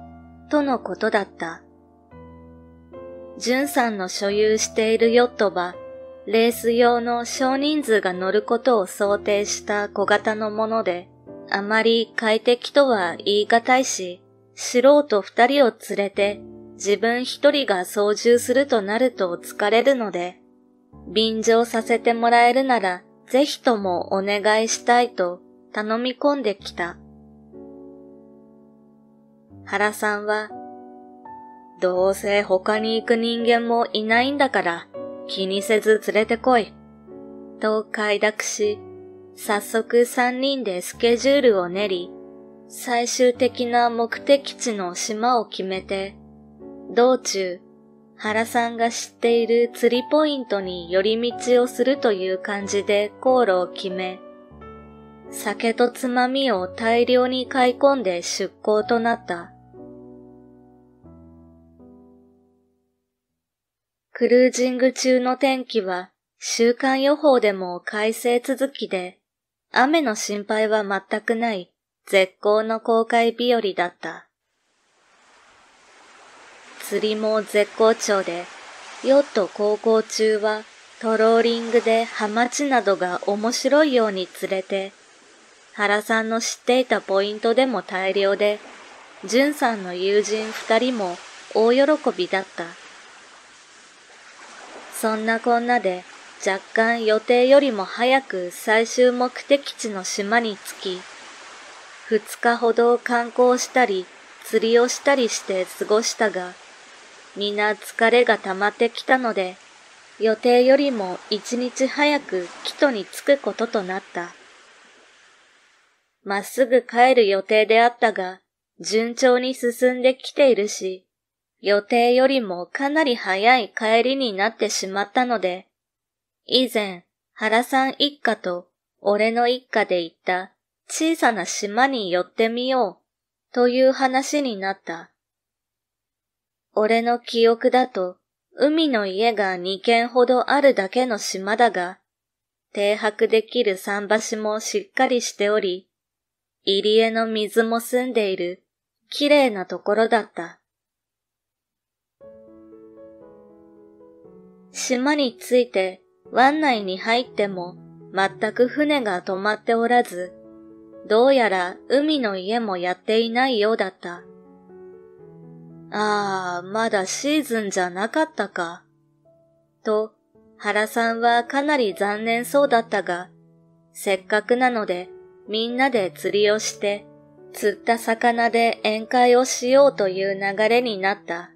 とのことだった。じゅんさんの所有しているヨットは、レース用の少人数が乗ることを想定した小型のもので、あまり快適とは言い難いし、素人二人を連れて自分一人が操縦するとなると疲れるので、便乗させてもらえるならぜひともお願いしたいと頼み込んできた。原さんはどうせ他に行く人間もいないんだから気にせず連れてこい。と快諾し、早速三人でスケジュールを練り、最終的な目的地の島を決めて、道中、原さんが知っている釣りポイントに寄り道をするという感じで航路を決め、酒とつまみを大量に買い込んで出港となった。クルージング中の天気は週間予報でも快晴続きで、雨の心配は全くない絶好の公開日和だった。釣りも絶好調で、ヨット航行中はトローリングでハマチなどが面白いように釣れて、原さんの知っていたポイントでも大量で、ジュンさんの友人二人も大喜びだった。そんなこんなで若干予定よりも早く最終目的地の島に着き、二日ほど観光したり釣りをしたりして過ごしたが、皆疲れが溜まってきたので、予定よりも一日早く帰途に着くこととなった。まっすぐ帰る予定であったが、順調に進んできているし、予定よりもかなり早い帰りになってしまったので、以前、原さん一家と俺の一家で行った小さな島に寄ってみようという話になった。俺の記憶だと海の家が二軒ほどあるだけの島だが、停泊できる桟橋もしっかりしており、入り江の水も澄んでいる綺麗なところだった。島に着いて湾内に入っても全く船が止まっておらず、どうやら海の家もやっていないようだった。ああ、まだシーズンじゃなかったか。と、原さんはかなり残念そうだったが、せっかくなのでみんなで釣りをして、釣った魚で宴会をしようという流れになった。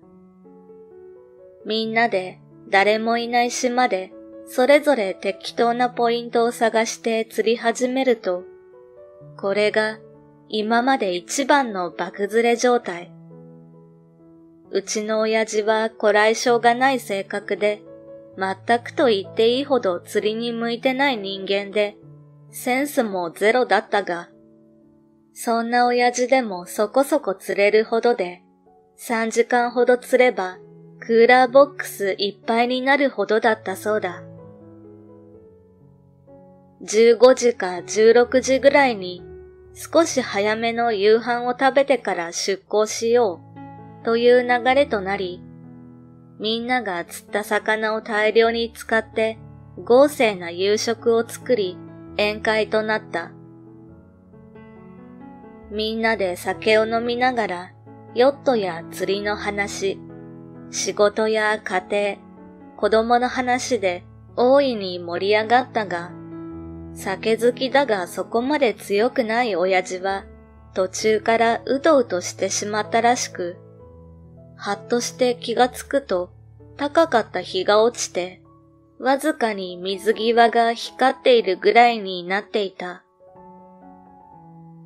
みんなで誰もいない島でそれぞれ適当なポイントを探して釣り始めると、これが今まで一番の爆ずれ状態。うちの親父はこらえ性がない性格で、全くと言っていいほど釣りに向いてない人間で、センスもゼロだったが、そんな親父でもそこそこ釣れるほどで、3時間ほど釣ればクーラーボックスいっぱいになるほどだったそうだ。15時か16時ぐらいに少し早めの夕飯を食べてから出港しようという流れとなり、みんなが釣った魚を大量に使って豪勢な夕食を作り宴会となった。みんなで酒を飲みながらヨットや釣りの話、仕事や家庭、子供の話で大いに盛り上がったが、酒好きだがそこまで強くない親父は途中からうとうとしてしまったらしく、はっとして気がつくと高かった日が落ちて、わずかに水際が光っているぐらいになっていた。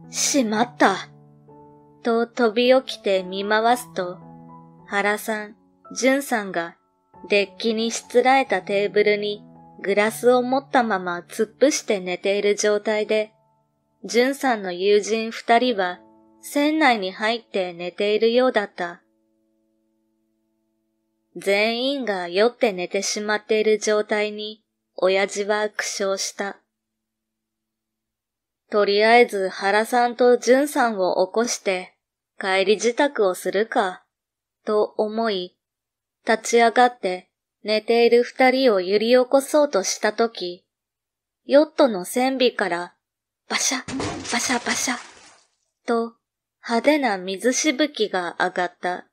しまったと飛び起きて見回すと、原さん、淳さんがデッキにしつらえたテーブルにグラスを持ったまま突っ伏して寝ている状態で、淳さんの友人二人は船内に入って寝ているようだった。全員が酔って寝てしまっている状態に、親父は苦笑した。とりあえず原さんと淳さんを起こして帰り支度をするか、と思い、立ち上がって寝ている二人を揺り起こそうとしたとき、ヨットの船尾からバシャ、バシャバシャ、と派手な水しぶきが上がった。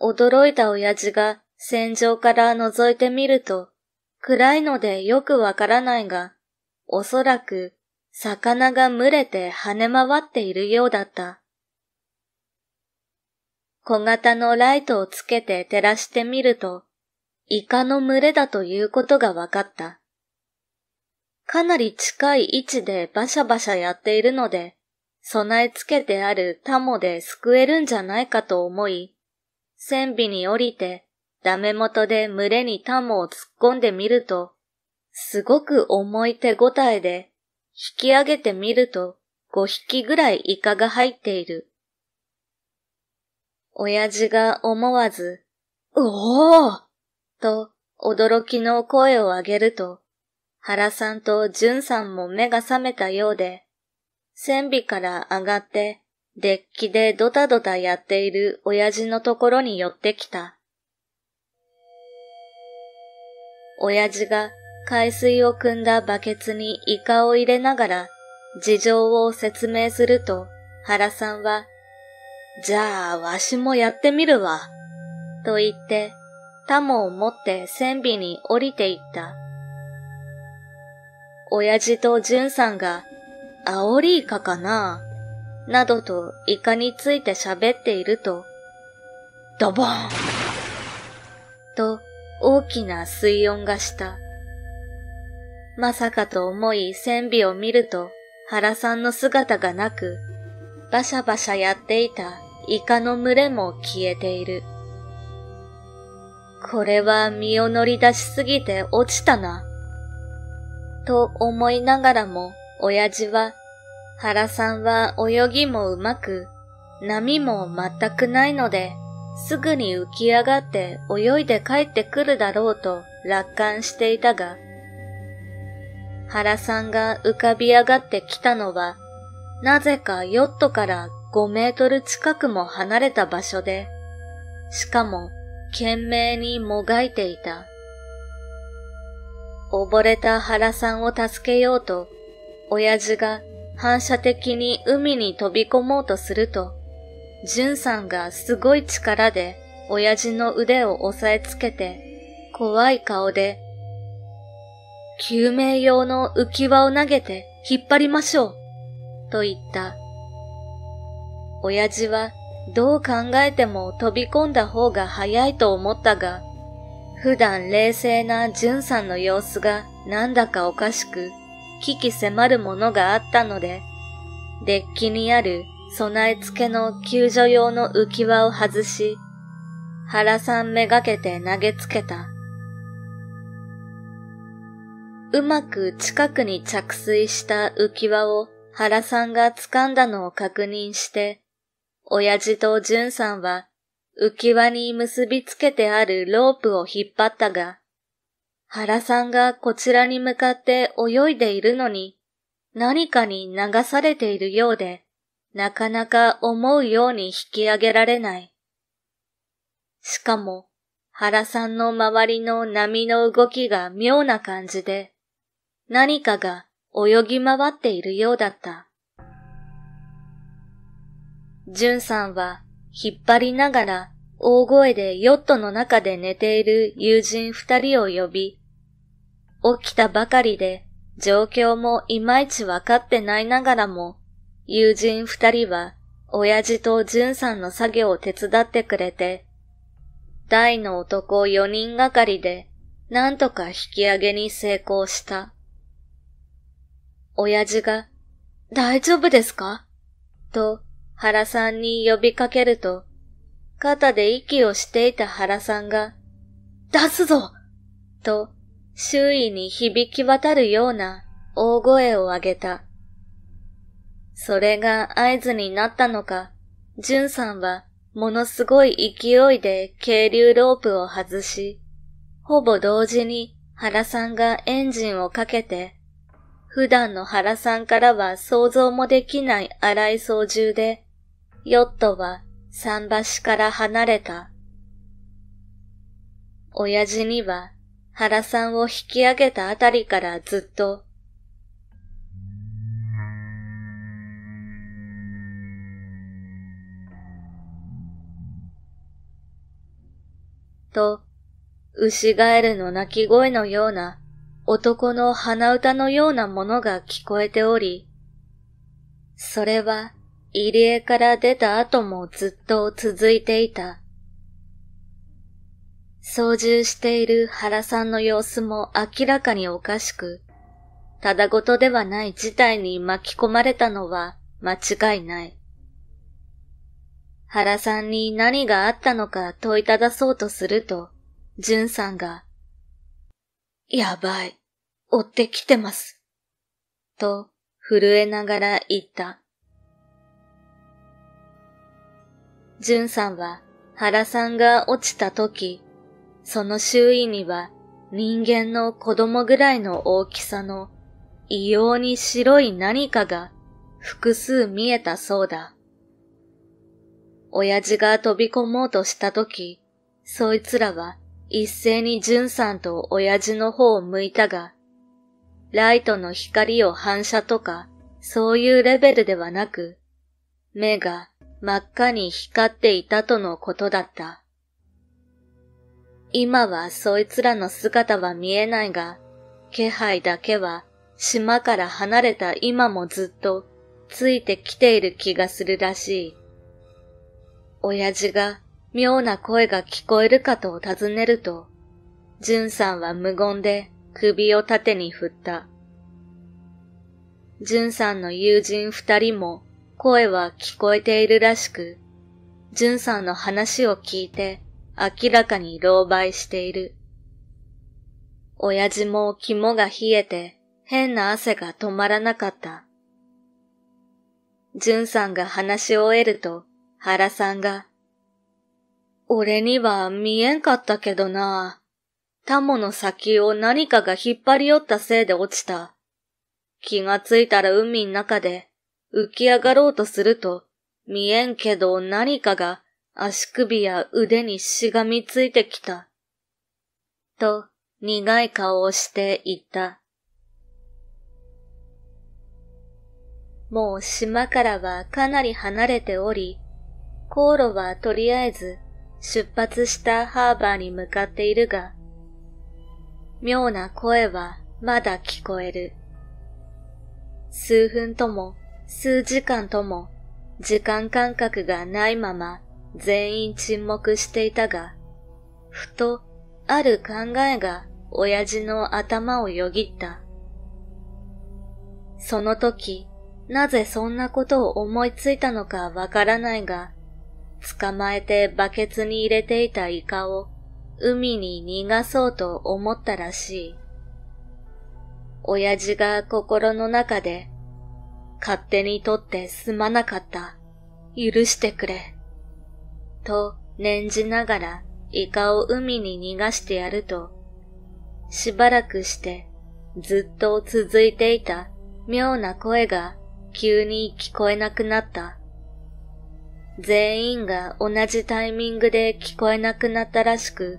驚いた親父が船上から覗いてみると、暗いのでよくわからないが、おそらく魚が群れて跳ね回っているようだった。小型のライトをつけて照らしてみると、イカの群れだということがわかった。かなり近い位置でバシャバシャやっているので、備え付けてあるタモで救えるんじゃないかと思い、船尾に降りて、ダメ元で群れにタモを突っ込んでみると、すごく重い手応えで、引き上げてみると5匹ぐらいイカが入っている。親父が思わず、おおと驚きの声を上げると、原さんと淳さんも目が覚めたようで、船尾から上がってデッキでドタドタやっている親父のところに寄ってきた。親父が海水を汲んだバケツにイカを入れながら事情を説明すると原さんは、じゃあわしもやってみるわ。と言って、タモを持って船尾に降りていった。親父と淳さんが、アオリイカかななどとイカについて喋っていると、ドボーンと大きな水音がした。まさかと思い船尾を見ると原さんの姿がなく、バシャバシャやっていたイカの群れも消えている。これは身を乗り出しすぎて落ちたな。と思いながらも親父は原さんは泳ぎもうまく、波も全くないので、すぐに浮き上がって泳いで帰ってくるだろうと楽観していたが、原さんが浮かび上がってきたのは、なぜかヨットから5メートル近くも離れた場所で、しかも懸命にもがいていた。溺れた原さんを助けようと、親父が反射的に海に飛び込もうとすると、ジュンさんがすごい力で親父の腕を押さえつけて、怖い顔で、救命用の浮き輪を投げて引っ張りましょう、と言った。親父はどう考えても飛び込んだ方が早いと思ったが、普段冷静なジュンさんの様子がなんだかおかしく、危機迫るものがあったので、デッキにある備え付けの救助用の浮き輪を外し、原さんめがけて投げつけた。うまく近くに着水した浮き輪を原さんが掴んだのを確認して、親父と淳さんは浮き輪に結びつけてあるロープを引っ張ったが、原さんがこちらに向かって泳いでいるのに、何かに流されているようで、なかなか思うように引き上げられない。しかも、原さんの周りの波の動きが妙な感じで、何かが泳ぎ回っているようだった。じゅんさんは引っ張りながら大声でヨットの中で寝ている友人二人を呼び、起きたばかりで状況もいまいちわかってないながらも、友人二人は親父と淳さんの作業を手伝ってくれて、大の男4人がかりで、なんとか引き上げに成功した。親父が、大丈夫ですか？と原さんに呼びかけると、肩で息をしていた原さんが、出すぞと周囲に響き渡るような大声を上げた。それが合図になったのか、じゅんさんはものすごい勢いで渓流ロープを外し、ほぼ同時に原さんがエンジンをかけて、普段の原さんからは想像もできない荒い操縦で、ヨットは桟橋から離れた。親父には原さんを引き上げたあたりからずっとと、牛ガエルの鳴き声のような、男の鼻歌のようなものが聞こえており、それは入り江から出た後もずっと続いていた。操縦している原さんの様子も明らかにおかしく、ただごとではない事態に巻き込まれたのは間違いない。原さんに何があったのか問いただそうとすると、じゅんさんが、やばい、追ってきてます。と、震えながら言った。じゅんさんは原さんが落ちた時、その周囲には人間の子供ぐらいの大きさの異様に白い何かが複数見えたそうだ。親父が飛び込もうとしたとき、そいつらは一斉に淳さんと親父の方を向いたが、ライトの光を反射とか、そういうレベルではなく、目が真っ赤に光っていたとのことだった。今はそいつらの姿は見えないが、気配だけは島から離れた今もずっとついてきている気がするらしい。親父が妙な声が聞こえるかと尋ねると、淳さんは無言で首を縦に振った。淳さんの友人二人も声は聞こえているらしく、淳さんの話を聞いて明らかに狼狽している。親父も肝が冷えて変な汗が止まらなかった。淳さんが話し終えると、原さんが、俺には見えんかったけどな。タモの先を何かが引っ張り寄ったせいで落ちた。気がついたら海の中で浮き上がろうとすると、見えんけど何かが足首や腕にしがみついてきた。と苦い顔をして言った。もう島からはかなり離れており、航路はとりあえず出発したハーバーに向かっているが、妙な声はまだ聞こえる。数分とも数時間とも時間感覚がないまま全員沈黙していたが、ふとある考えが親父の頭をよぎった。その時、なぜそんなことを思いついたのかわからないが、捕まえてバケツに入れていたイカを海に逃がそうと思ったらしい。親父が心の中で、勝手にとってすまなかった。許してくれ。と念じながらイカを海に逃がしてやると、しばらくしてずっと続いていた妙な声が急に聞こえなくなった。全員が同じタイミングで聞こえなくなったらしく、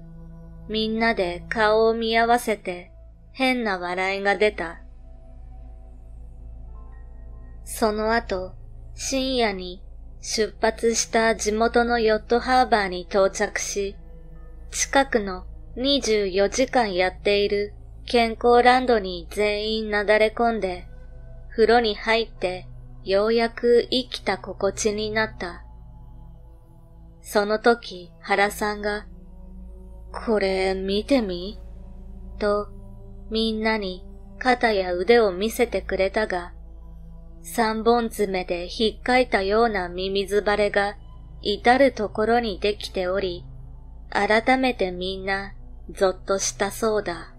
みんなで顔を見合わせて変な笑いが出た。その後、深夜に出発した地元のヨットハーバーに到着し、近くの24時間やっている健康ランドに全員なだれ込んで、風呂に入ってようやく生きた心地になった。その時、原さんが、これ見てみ？と、みんなに肩や腕を見せてくれたが、三本爪で引っかいたようなミミズバレが至るところにできており、改めてみんなぞっとしたそうだ。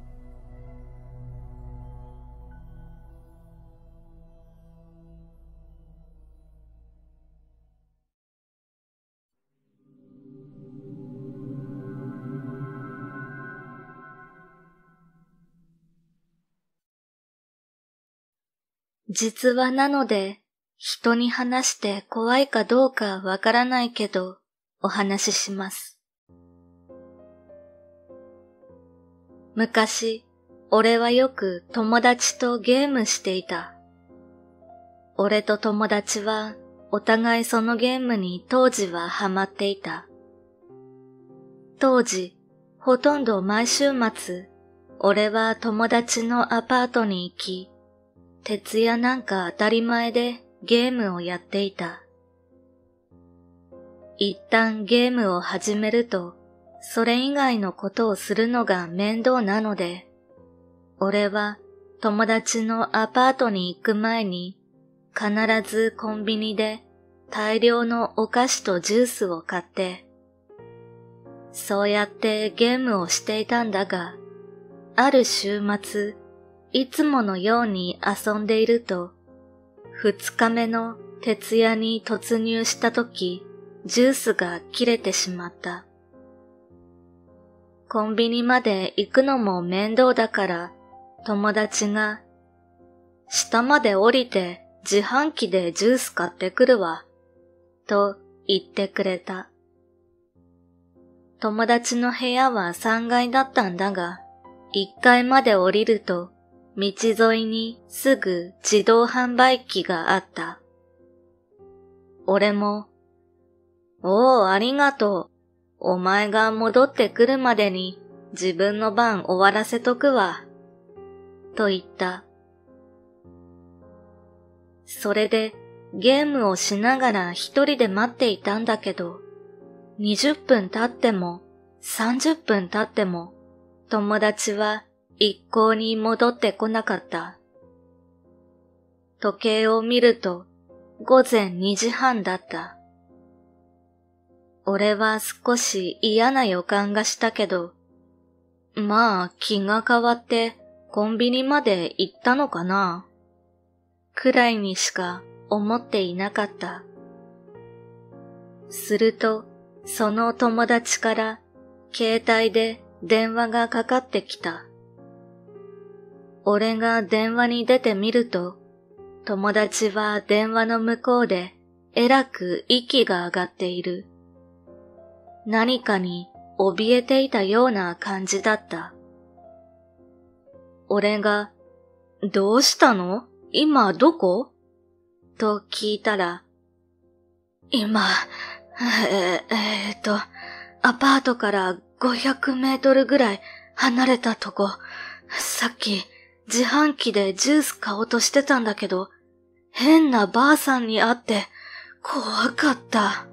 実はなので、人に話して怖いかどうかわからないけど、お話しします。昔、俺はよく友達とゲームしていた。俺と友達はお互いそのゲームに当時はハマっていた。当時、ほとんど毎週末、俺は友達のアパートに行き、徹夜なんか当たり前でゲームをやっていた。一旦ゲームを始めると、それ以外のことをするのが面倒なので、俺は友達のアパートに行く前に、必ずコンビニで大量のお菓子とジュースを買って、そうやってゲームをしていたんだが、ある週末、いつものように遊んでいると、二日目の徹夜に突入した時、ジュースが切れてしまった。コンビニまで行くのも面倒だから、友達が、下まで降りて自販機でジュース買ってくるわ、と言ってくれた。友達の部屋は3階だったんだが、1階まで降りると道沿いにすぐ自動販売機があった。俺も、おお、ありがとう。お前が戻ってくるまでに自分の番終わらせとくわ。と言った。それでゲームをしながら一人で待っていたんだけど、20分経っても30分経っても友達は一向に戻ってこなかった。時計を見ると午前2時半だった。俺は少し嫌な予感がしたけど、まあ気が変わってコンビニまで行ったのかなくらいにしか思っていなかった。すると、その友達から携帯で電話がかかってきた。俺が電話に出てみると、友達は電話の向こうでえらく息が上がっている。何かに怯えていたような感じだった。俺が、どうしたの？今どこ？と聞いたら、今、えー、えー、っと、アパートから500メートルぐらい離れたとこ、さっき自販機でジュース買おうとしてたんだけど、変なばあさんに会って怖かった。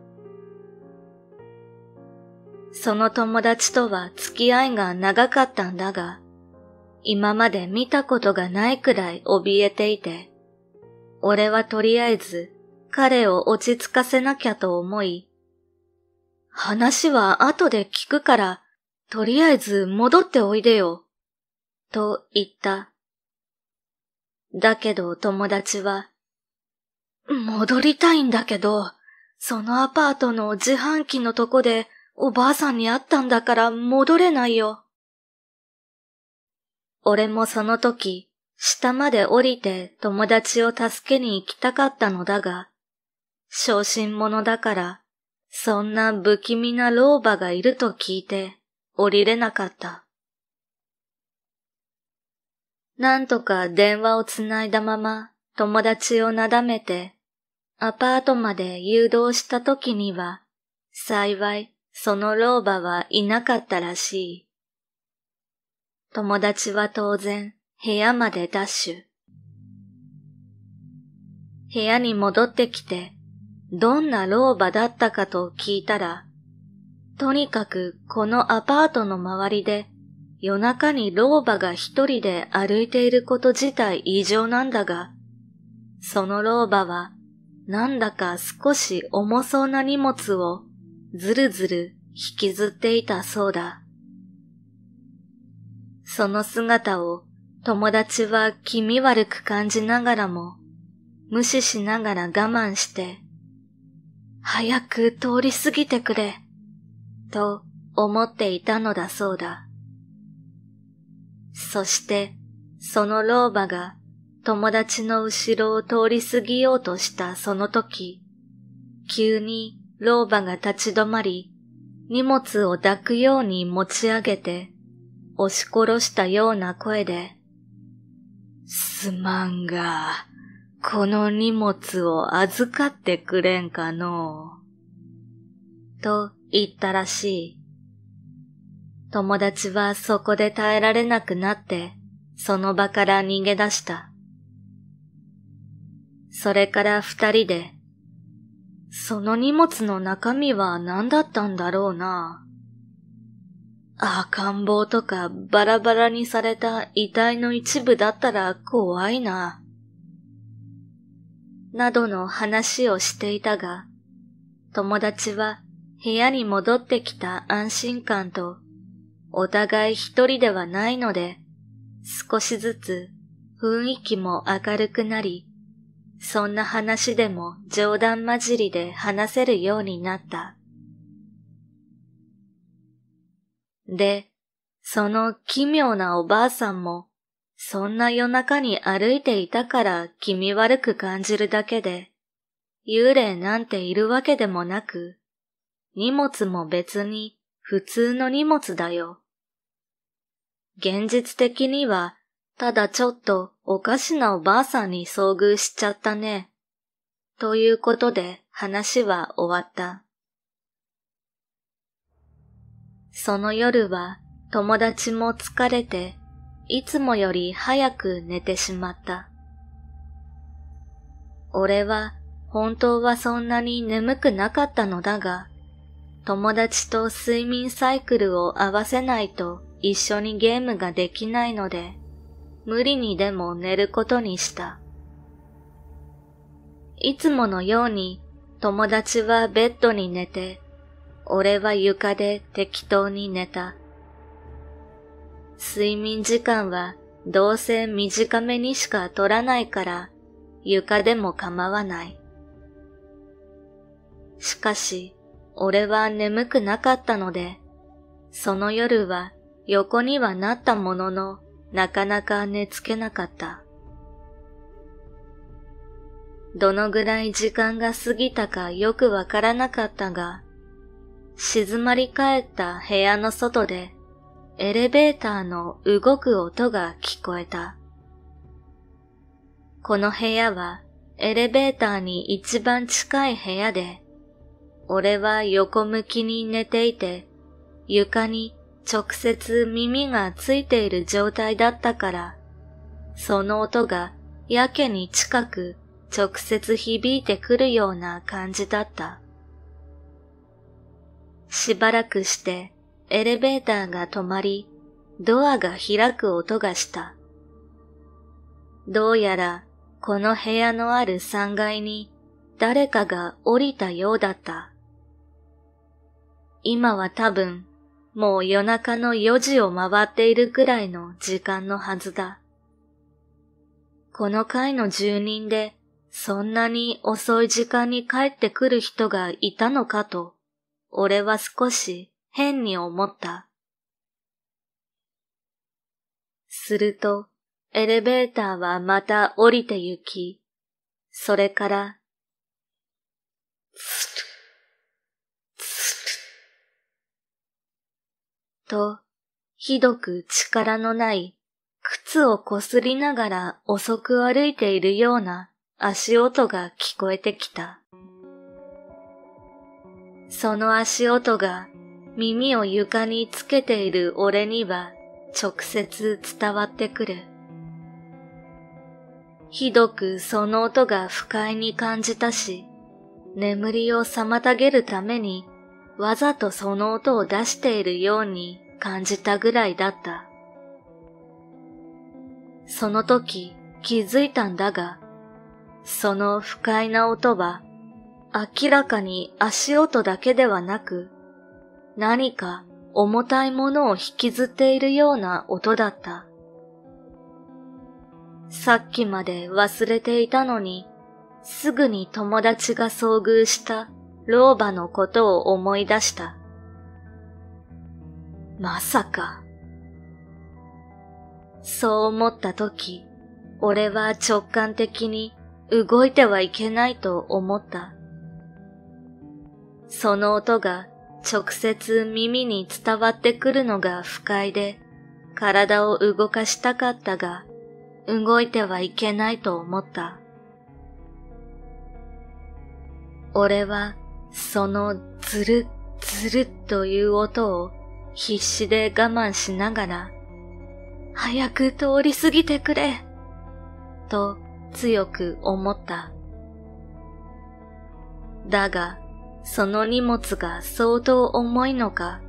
その友達とは付き合いが長かったんだが、今まで見たことがないくらい怯えていて、俺はとりあえず彼を落ち着かせなきゃと思い、話は後で聞くから、とりあえず戻っておいでよ、と言った。だけど友達は、戻りたいんだけど、そのアパートの自販機のとこでおばあさんに会ったんだから戻れないよ。俺もその時、下まで降りて友達を助けに行きたかったのだが、小心者だから、そんな不気味な老婆がいると聞いて降りれなかった。なんとか電話をつないだまま友達をなだめてアパートまで誘導した時には幸いその老婆はいなかったらしい。友達は当然部屋までダッシュ。部屋に戻ってきてどんな老婆だったかと聞いたらとにかくこのアパートの周りで夜中に老婆が一人で歩いていること自体異常なんだが、その老婆はなんだか少し重そうな荷物をずるずる引きずっていたそうだ。その姿を友達は気味悪く感じながらも無視しながら我慢して、早く通り過ぎてくれ、と思っていたのだそうだ。そして、その老婆が友達の後ろを通り過ぎようとしたその時、急に老婆が立ち止まり、荷物を抱くように持ち上げて、押し殺したような声で、すまんが、この荷物を預かってくれんかのう。と言ったらしい。友達はそこで耐えられなくなって、その場から逃げ出した。それから二人で、その荷物の中身は何だったんだろうな。赤ん坊とかバラバラにされた遺体の一部だったら怖いな。などの話をしていたが、友達は部屋に戻ってきた安心感と、お互い一人ではないので、少しずつ雰囲気も明るくなり、そんな話でも冗談交じりで話せるようになった。で、その奇妙なおばあさんも、そんな夜中に歩いていたから気味悪く感じるだけで、幽霊なんているわけでもなく、荷物も別に普通の荷物だよ。現実的にはただちょっとおかしなおばあさんに遭遇しちゃったね。ということで話は終わった。その夜は友達も疲れて、いつもより早く寝てしまった。俺は本当はそんなに眠くなかったのだが、友達と睡眠サイクルを合わせないと一緒にゲームができないので、無理にでも寝ることにした。いつものように友達はベッドに寝て、俺は床で適当に寝た。睡眠時間はどうせ短めにしか取らないから床でも構わない。しかし、俺は眠くなかったので、その夜は横にはなったもののなかなか寝つけなかった。どのぐらい時間が過ぎたかよくわからなかったが、静まり返った部屋の外でエレベーターの動く音が聞こえた。この部屋はエレベーターに一番近い部屋で、俺は横向きに寝ていて、床に直接耳がついている状態だったから、その音がやけに近く直接響いてくるような感じだった。しばらくしてエレベーターが止まり、ドアが開く音がした。どうやらこの部屋のある3階に誰かが降りたようだった。今は多分もう夜中の4時を回っているくらいの時間のはずだ。この階の住人でそんなに遅い時間に帰ってくる人がいたのかと、俺は少し変に思った。すると、エレベーターはまた降りて行き、それから、と、ひどく力のない靴をこすりながら遅く歩いているような足音が聞こえてきた。その足音が耳を床につけている俺には直接伝わってくる。ひどくその音が不快に感じたし、眠りを妨げるためにわざとその音を出しているように感じたぐらいだった。その時気づいたんだが、その不快な音は明らかに足音だけではなく、何か重たいものを引きずっているような音だった。さっきまで忘れていたのに、すぐに友達が遭遇した老婆のことを思い出した。まさか。そう思った時、俺は直感的に動いてはいけないと思った。その音が直接耳に伝わってくるのが不快で、体を動かしたかったが、動いてはいけないと思った。俺は、そのズルズルという音を必死で我慢しながら、早く通り過ぎてくれ、と強く思った。だが、その荷物が相当重いのか、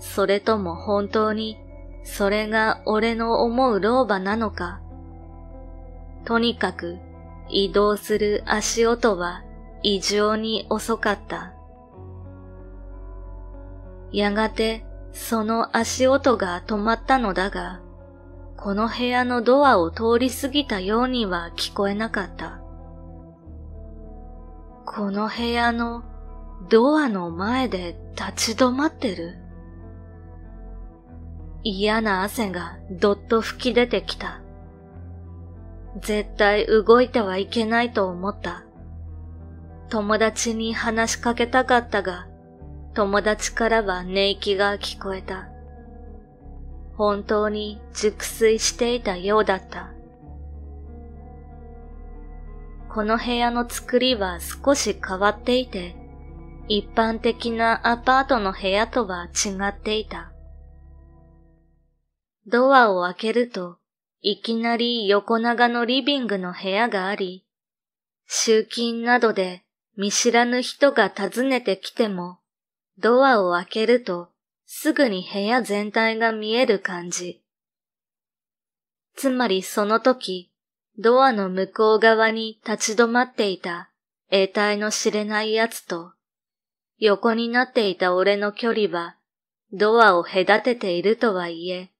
それとも本当にそれが俺の思う老婆なのか。とにかく移動する足音は異常に遅かった。やがてその足音が止まったのだが、この部屋のドアを通り過ぎたようには聞こえなかった。この部屋のドアの前で立ち止まってる嫌な汗がどっと吹き出てきた。絶対動いてはいけないと思った。友達に話しかけたかったが、友達からは寝息が聞こえた。本当に熟睡していたようだった。この部屋の作りは少し変わっていて、一般的なアパートの部屋とは違っていた。ドアを開けると、いきなり横長のリビングの部屋があり、集金などで見知らぬ人が訪ねてきても、ドアを開けるとすぐに部屋全体が見える感じ。つまりその時、ドアの向こう側に立ち止まっていた得体の知れない奴と、横になっていた俺の距離は、ドアを隔てているとはいえ、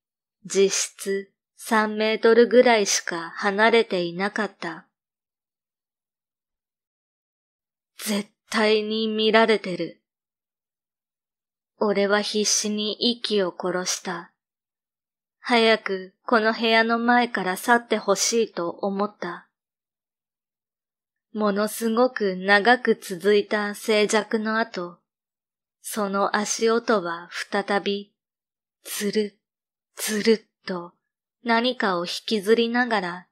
実質3メートルぐらいしか離れていなかった。絶対に見られてる。俺は必死に息を殺した。早くこの部屋の前から去ってほしいと思った。ものすごく長く続いた静寂の後、その足音は再び、つる、つるっと何かを引きずりながら、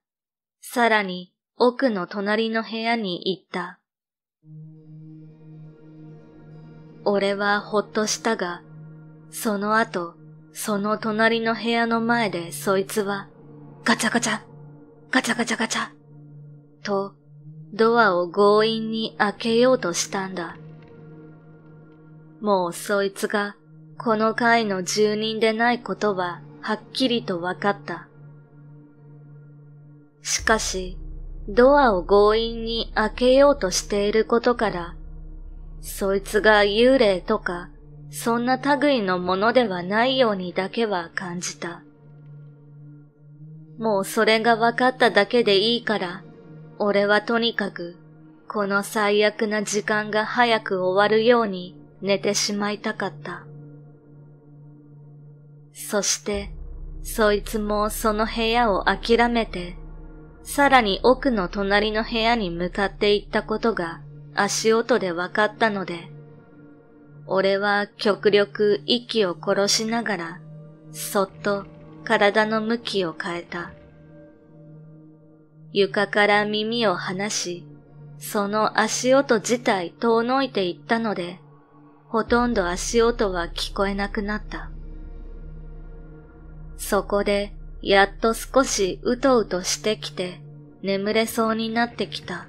さらに奥の隣の部屋に行った。俺はほっとしたが、その後、その隣の部屋の前でそいつは、ガチャガチャ、ガチャガチャガチャ、とドアを強引に開けようとしたんだ。もうそいつがこの階の住人でないことははっきりと分かった。しかし、ドアを強引に開けようとしていることから、そいつが幽霊とか、そんな類のものではないようにだけは感じた。もうそれが分かっただけでいいから、俺はとにかく、この最悪な時間が早く終わるように寝てしまいたかった。そして、そいつもその部屋を諦めて、さらに奥の隣の部屋に向かって行ったことが足音で分かったので、俺は極力息を殺しながら、そっと体の向きを変えた。床から耳を離し、その足音自体遠のいていったので、ほとんど足音は聞こえなくなった。そこで、やっと少しうとうとしてきて眠れそうになってきた。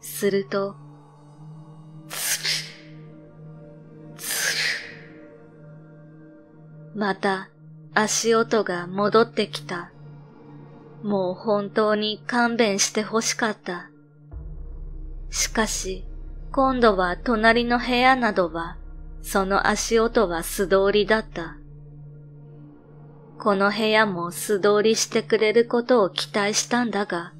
すると、つる、つる。また足音が戻ってきた。もう本当に勘弁してほしかった。しかし、今度は隣の部屋などは、その足音は素通りだった。この部屋も素通りしてくれることを期待したんだが、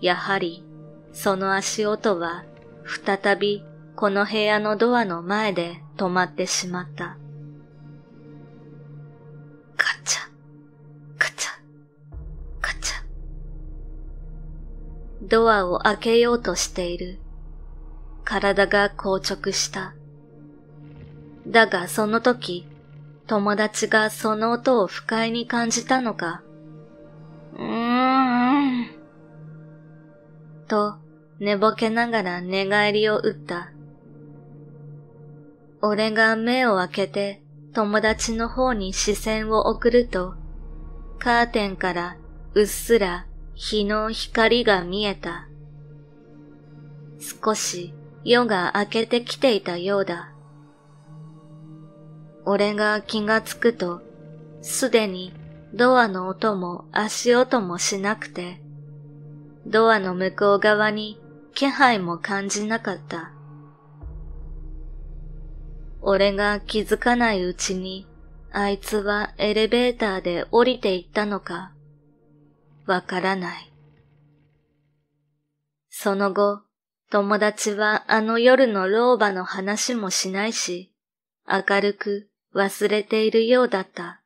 やはり、その足音は、再びこの部屋のドアの前で止まってしまった。カチャ、カチャ、カチャ。ドアを開けようとしている。体が硬直した。だがその時、友達がその音を不快に感じたのか、うーん、と寝ぼけながら寝返りを打った。俺が目を開けて友達の方に視線を送ると、カーテンからうっすら日の光が見えた。少し夜が明けてきていたようだ。俺が気がつくと、すでにドアの音も足音もしなくて、ドアの向こう側に気配も感じなかった。俺が気づかないうちに、あいつはエレベーターで降りていったのか、わからない。その後、友達はあの夜の老婆の話もしないし、明るく忘れているようだった。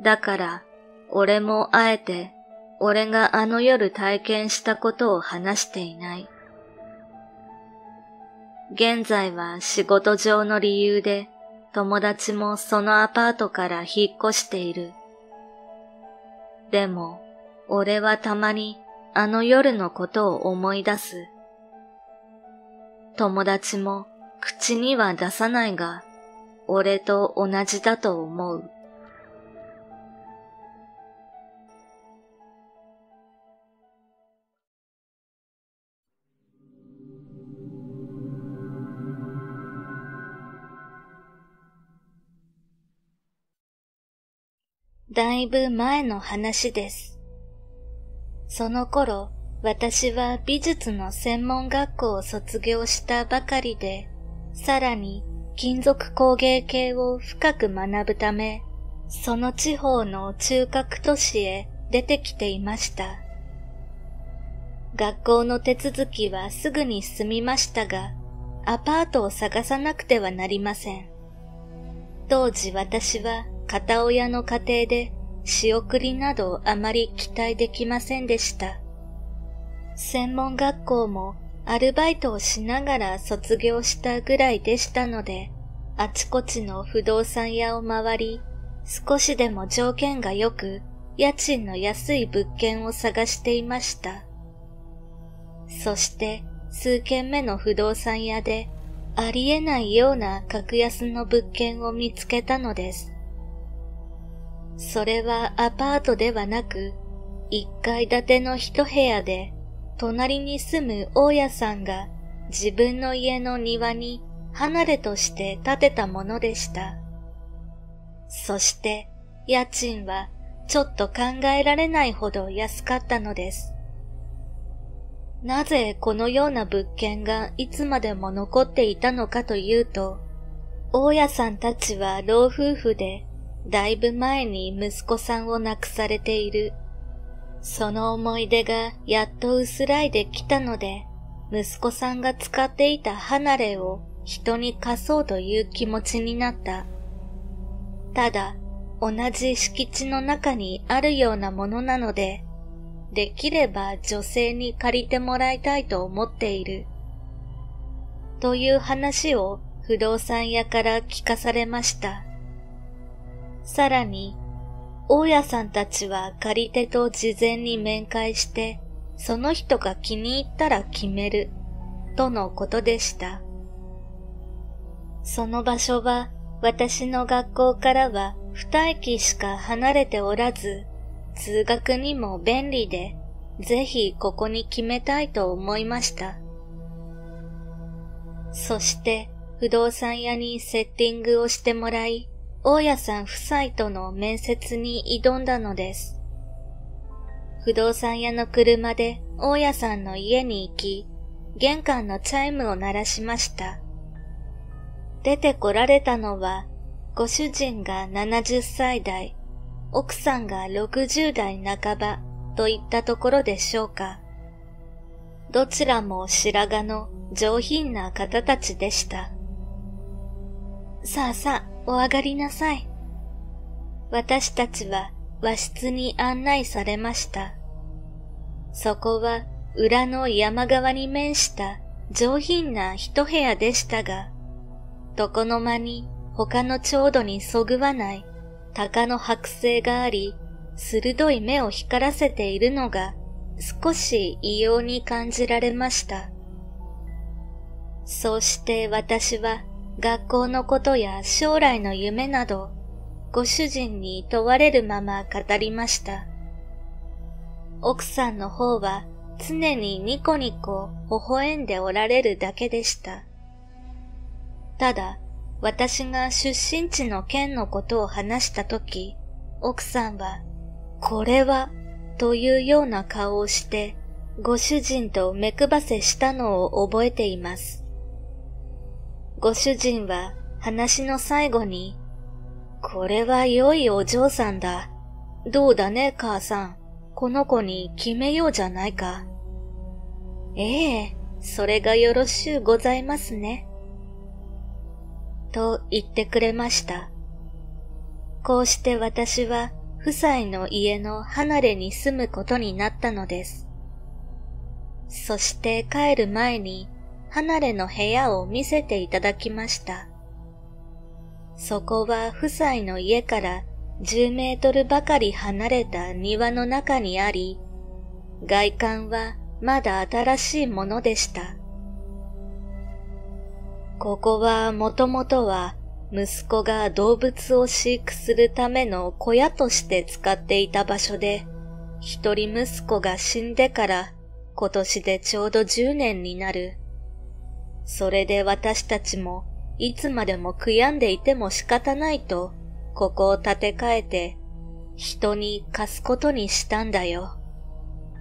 だから、俺もあえて、俺があの夜体験したことを話していない。現在は仕事上の理由で友達もそのアパートから引っ越している。でも、俺はたまにあの夜のことを思い出す。友達も口には出さないが、俺と同じだと思う。だいぶ前の話です。その頃、私は美術の専門学校を卒業したばかりで、さらに金属工芸系を深く学ぶため、その地方の中核都市へ出てきていました。学校の手続きはすぐに済みましたが、アパートを探さなくてはなりません。当時私は片親の家庭で仕送りなどあまり期待できませんでした。専門学校もアルバイトをしながら卒業したぐらいでしたので、あちこちの不動産屋を回り、少しでも条件が良く、家賃の安い物件を探していました。そして数軒目の不動産屋でありえないような格安の物件を見つけたのです。それはアパートではなく、一階建ての一部屋で、隣に住む大家さんが自分の家の庭に離れとして建てたものでした。そして、家賃はちょっと考えられないほど安かったのです。なぜこのような物件がいつまでも残っていたのかというと、大家さんたちは老夫婦でだいぶ前に息子さんを亡くされている。その思い出がやっと薄らいできたので、息子さんが使っていた離れを人に貸そうという気持ちになった。ただ、同じ敷地の中にあるようなものなので、できれば女性に借りてもらいたいと思っている。という話を不動産屋から聞かされました。さらに、大家さんたちは借り手と事前に面会して、その人が気に入ったら決める、とのことでした。その場所は私の学校からは二駅しか離れておらず、通学にも便利で、ぜひここに決めたいと思いました。そして不動産屋にセッティングをしてもらい、大家さん夫妻との面接に挑んだのです。不動産屋の車で大家さんの家に行き、玄関のチャイムを鳴らしました。出てこられたのは、ご主人が70歳代、奥さんが60代半ばといったところでしょうか。どちらも白髪の上品な方たちでした。さあさあ、お上がりなさい。私たちは和室に案内されました。そこは裏の山側に面した上品な一部屋でしたが、床の間に他の調度にそぐわない鷹の剥製があり、鋭い目を光らせているのが少し異様に感じられました。そうして私は学校のことや将来の夢など、ご主人に問われるまま語りました。奥さんの方は常にニコニコ微笑んでおられるだけでした。ただ、私が出身地の県のことを話したとき、奥さんは、これは、というような顔をして、ご主人と目配せしたのを覚えています。ご主人は話の最後に、これは良いお嬢さんだ。どうだね、母さん。この子に決めようじゃないか。ええ、それがよろしゅうございますね。と言ってくれました。こうして私は夫妻の家の離れに住むことになったのです。そして帰る前に離れの部屋を見せていただきました。そこは夫妻の家から10メートルばかり離れた庭の中にあり、外観はまだ新しいものでした。ここはもともとは息子が動物を飼育するための小屋として使っていた場所で、一人息子が死んでから今年でちょうど10年になる。それで私たちもいつまでも悔やんでいても仕方ないと、ここを建て替えて、人に貸すことにしたんだよ。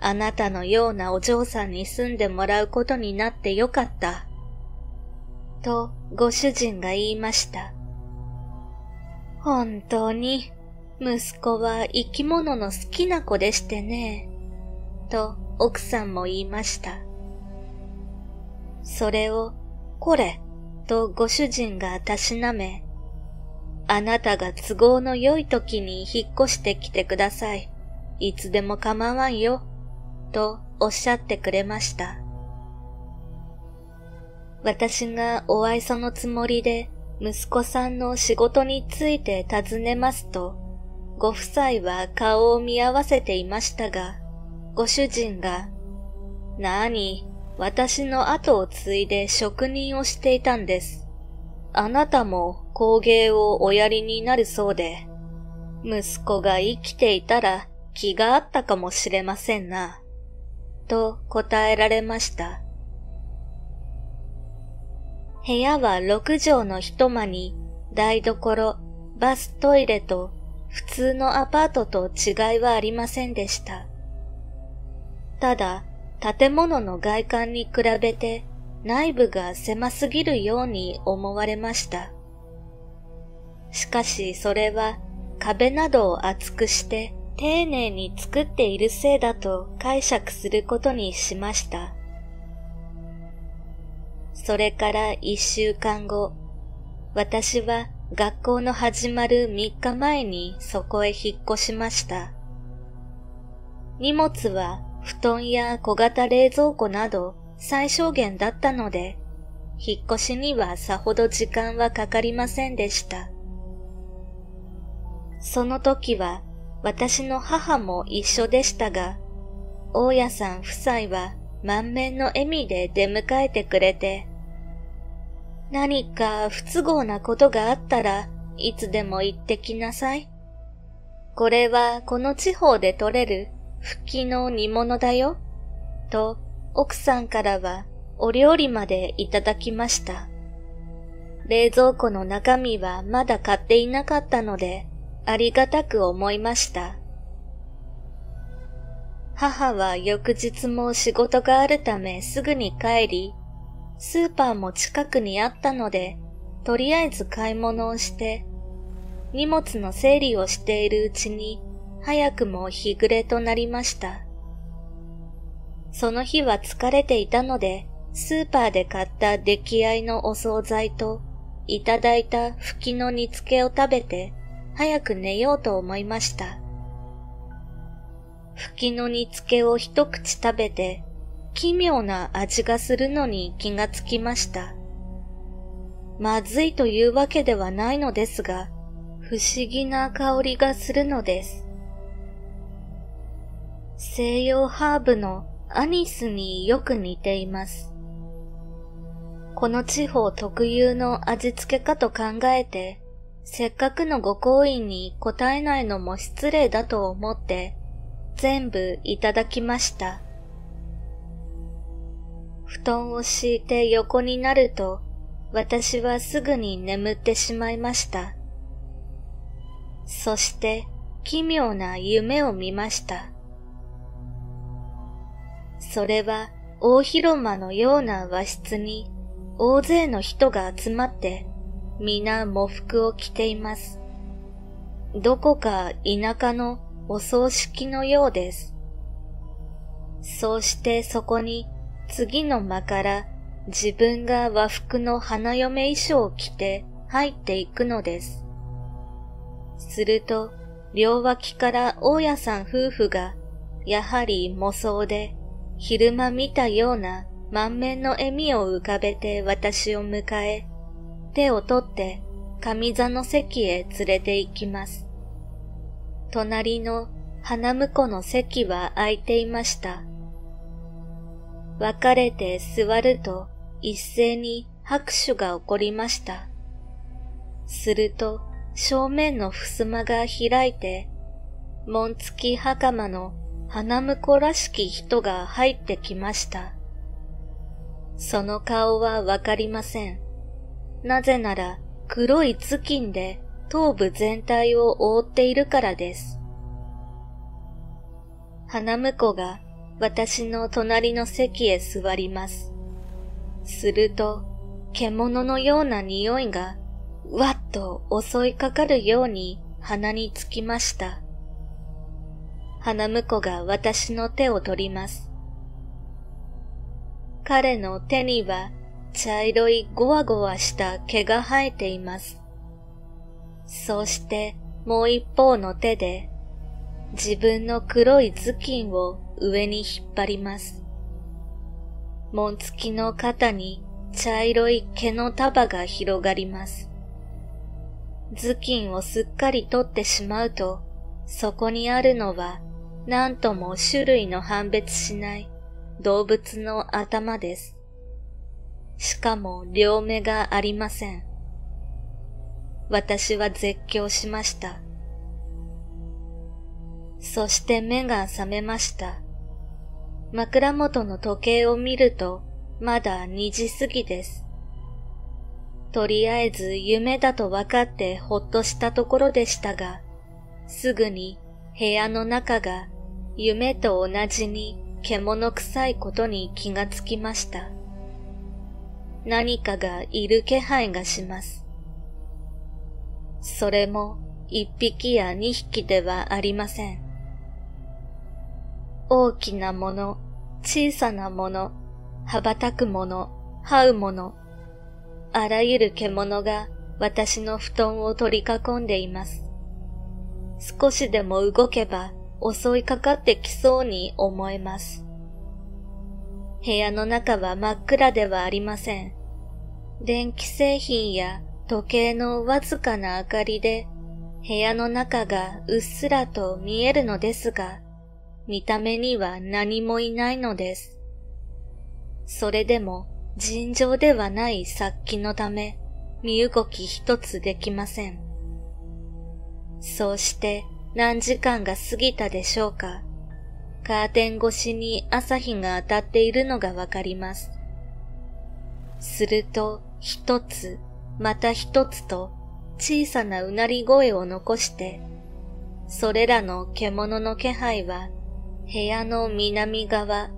あなたのようなお嬢さんに住んでもらうことになってよかった。と、ご主人が言いました。本当に、息子は生き物の好きな子でしてね。と、奥さんも言いました。それを、これ、とご主人がたしなめ、あなたが都合の良い時に引っ越してきてください。いつでも構わんよ。とおっしゃってくれました。私がお愛想のつもりで息子さんの仕事について尋ねますと、ご夫妻は顔を見合わせていましたが、ご主人が、なに、私の後を継いで職人をしていたんです。あなたも工芸をおやりになるそうで、息子が生きていたら気があったかもしれませんな。と答えられました。部屋は六畳の一間に台所、バストイレと普通のアパートと違いはありませんでした。ただ、建物の外観に比べて内部が狭すぎるように思われました。しかしそれは壁などを厚くして丁寧に作っているせいだと解釈することにしました。それから一週間後、私は学校の始まる3日前にそこへ引っ越しました。荷物は布団や小型冷蔵庫など最小限だったので、引っ越しにはさほど時間はかかりませんでした。その時は私の母も一緒でしたが、大家さん夫妻は満面の笑みで出迎えてくれて、何か不都合なことがあったらいつでも言ってきなさい。これはこの地方で取れる吹きの煮物だよ。と、奥さんからはお料理までいただきました。冷蔵庫の中身はまだ買っていなかったので、ありがたく思いました。母は翌日も仕事があるためすぐに帰り、スーパーも近くにあったので、とりあえず買い物をして、荷物の整理をしているうちに、早くも日暮れとなりました。その日は疲れていたので、スーパーで買った出来合いのお惣菜と、いただいた吹きの煮付けを食べて、早く寝ようと思いました。吹きの煮付けを一口食べて、奇妙な味がするのに気がつきました。まずいというわけではないのですが、不思議な香りがするのです。西洋ハーブのアニスによく似ています。この地方特有の味付けかと考えて、せっかくのご好意に答えないのも失礼だと思って、全部いただきました。布団を敷いて横になると、私はすぐに眠ってしまいました。そして奇妙な夢を見ました。それは大広間のような和室に大勢の人が集まって皆喪服を着ています。どこか田舎のお葬式のようです。そうしてそこに次の間から自分が和服の花嫁衣装を着て入っていくのです。すると、両脇から大家さん夫婦が、やはり模装で、昼間見たような満面の笑みを浮かべて私を迎え、手を取って上座の席へ連れて行きます。隣の花婿の席は空いていました。別れて座ると一斉に拍手が起こりました。すると正面の襖が開いて、紋付き袴の花婿らしき人が入ってきました。その顔はわかりません。なぜなら黒い頭巾で頭部全体を覆っているからです。花婿が私の隣の席へ座ります。すると、獣のような匂いが、わっと襲いかかるように鼻につきました。花婿が私の手を取ります。彼の手には茶色いゴワゴワした毛が生えています。そしてもう一方の手で自分の黒い頭巾を上に引っ張ります。紋付きの肩に茶色い毛の束が広がります。頭巾をすっかり取ってしまうと、そこにあるのは何とも種類の判別しない動物の頭です。しかも両目がありません。私は絶叫しました。そして目が覚めました。枕元の時計を見ると、まだ2時過ぎです。とりあえず夢だと分かってほっとしたところでしたが、すぐに部屋の中が夢と同じに獣臭いことに気がつきました。何かがいる気配がします。それも一匹や二匹ではありません。大きなもの、小さなもの、羽ばたくもの、這うもの、あらゆる獣が私の布団を取り囲んでいます。少しでも動けば襲いかかってきそうに思えます。部屋の中は真っ暗ではありません。電気製品や時計のわずかな明かりで部屋の中がうっすらと見えるのですが、見た目には何もいないのです。それでも尋常ではない殺気のため、身動き一つできません。そうして何時間が過ぎたでしょうか。カーテン越しに朝日が当たっているのがわかります。すると一つまた一つと小さなうなり声を残して、それらの獣の気配は部屋の南側、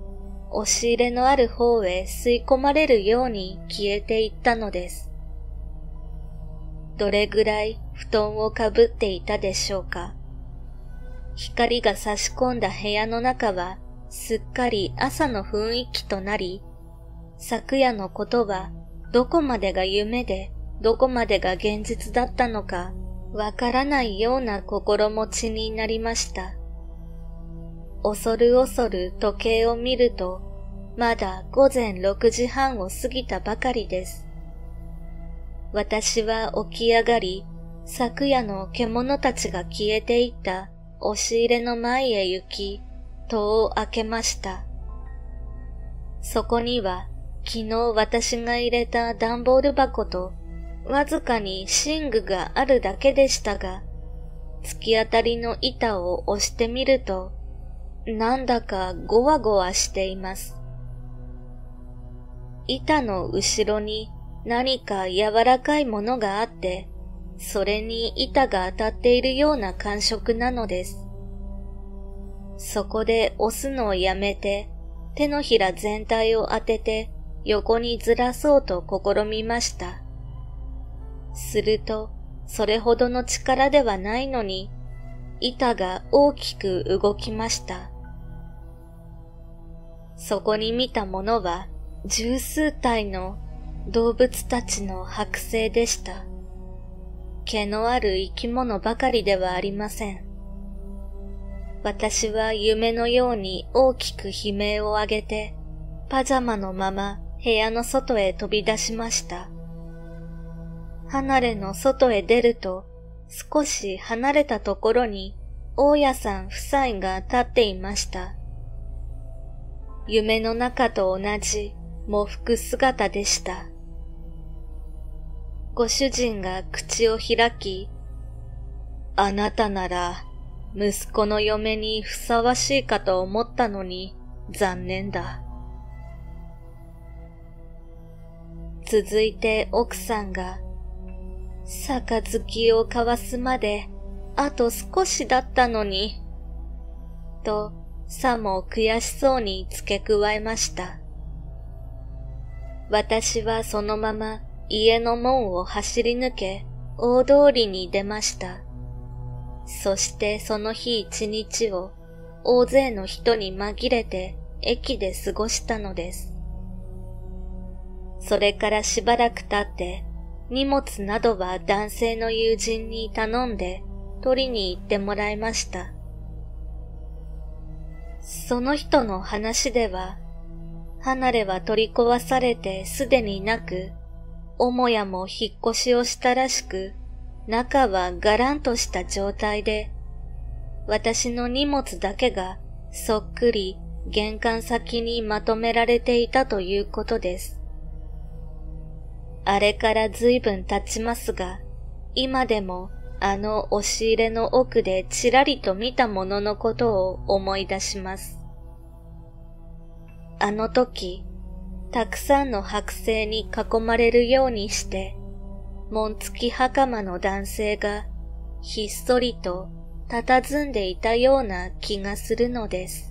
押し入れのある方へ吸い込まれるように消えていったのです。どれぐらい布団をかぶっていたでしょうか。光が差し込んだ部屋の中はすっかり朝の雰囲気となり、昨夜のことはどこまでが夢でどこまでが現実だったのかわからないような心持ちになりました。恐る恐る時計を見ると、まだ午前6時半を過ぎたばかりです。私は起き上がり、昨夜の獣たちが消えていった押し入れの前へ行き、戸を開けました。そこには昨日私が入れた段ボール箱とわずかに寝具があるだけでしたが、突き当たりの板を押してみると、なんだかゴワゴワしています。板の後ろに何か柔らかいものがあって、それに板が当たっているような感触なのです。そこで押すのをやめて、手のひら全体を当てて横にずらそうと試みました。すると、それほどの力ではないのに、板が大きく動きました。そこに見たものは十数体の動物たちの剥製でした。毛のある生き物ばかりではありません。私は夢のように大きく悲鳴を上げて、パジャマのまま部屋の外へ飛び出しました。離れの外へ出ると、少し離れたところに、大家さん夫妻が立っていました。夢の中と同じ喪服姿でした。ご主人が口を開き、あなたなら息子の嫁にふさわしいかと思ったのに残念だ。続いて奥さんが杯を交わすまで、あと少しだったのに、と、さも悔しそうに付け加えました。私はそのまま家の門を走り抜け、大通りに出ました。そしてその日一日を大勢の人に紛れて駅で過ごしたのです。それからしばらく経って荷物などは男性の友人に頼んで取りに行ってもらいました。その人の話では、離れは取り壊されてすでになく、母屋も引っ越しをしたらしく、中はガランとした状態で、私の荷物だけがそっくり玄関先にまとめられていたということです。あれから随分経ちますが、今でもあの押し入れの奥でちらりと見たもののことを思い出します。あの時、たくさんの剥製に囲まれるようにして、門付き袴の男性がひっそりと佇んでいたような気がするのです。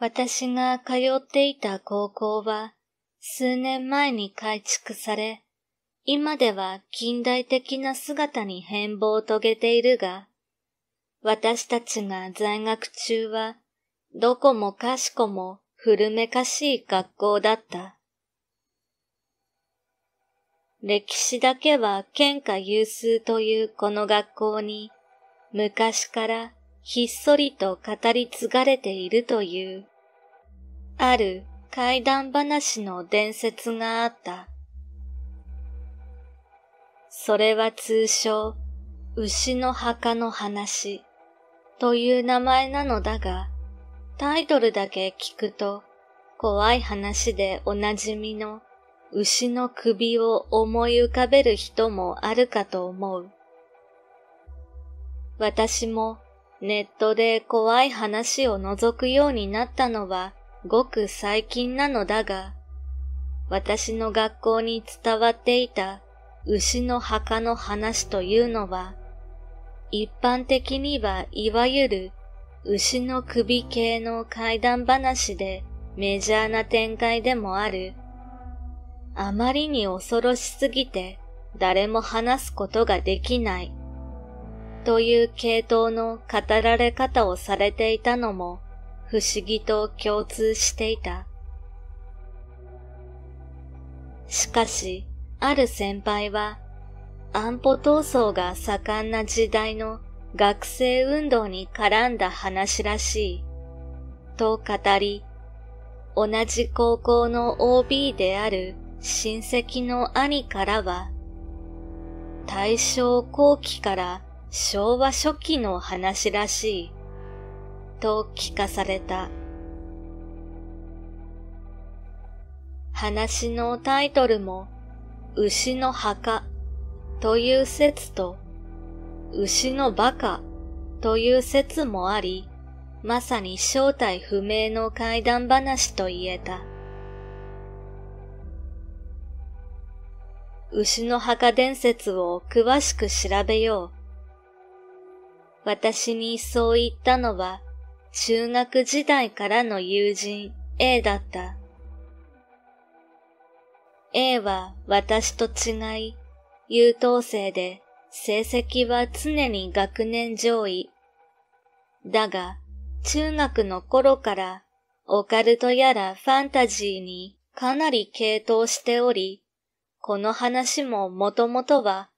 私が通っていた高校は数年前に改築され、今では近代的な姿に変貌を遂げているが、私たちが在学中は、どこもかしこも古めかしい学校だった。歴史だけは県下有数というこの学校に、昔からひっそりと語り継がれているという。ある怪談話の伝説があった。それは通称、牛の墓の話という名前なのだが、タイトルだけ聞くと、怖い話でおなじみの牛の首を思い浮かべる人もあるかと思う。私もネットで怖い話を覗くようになったのはごく最近なのだが、私の学校に伝わっていた牛の墓の話というのは、一般的にはいわゆる牛の首系の怪談話でメジャーな展開でもある。あまりに恐ろしすぎて誰も話すことができないという系統の語られ方をされていたのも不思議と共通していた。しかし、ある先輩は、安保闘争が盛んな時代の学生運動に絡んだ話らしい、と語り、同じ高校の OB である親戚の兄からは、大正後期から昭和初期の話らしい、と聞かされた。話のタイトルも、牛の墓という説と、牛の馬鹿という説もあり、まさに正体不明の怪談話と言えた。牛の墓伝説を詳しく調べよう。私にそう言ったのは、中学時代からの友人 A だった。A は私と違い、優等生で成績は常に学年上位。だが、中学の頃からオカルトやらファンタジーにかなり傾倒しており、この話ももともとは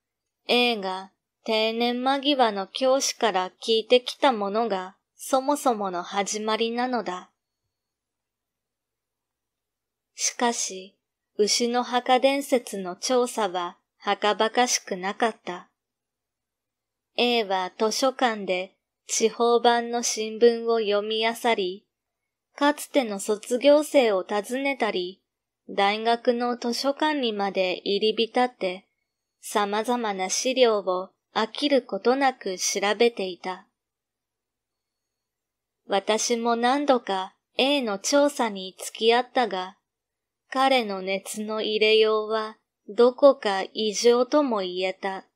A が定年間際の教師から聞いてきたものがそもそもの始まりなのだ。しかし、牛の墓伝説の調査ははかばかしくなかった。A は図書館で地方版の新聞を読み漁り、かつての卒業生を訪ねたり、大学の図書館にまで入り浸って、様々な資料を飽きることなく調べていた。私も何度か A の調査に付き合ったが、彼の熱の入れようはどこか異常とも言えた。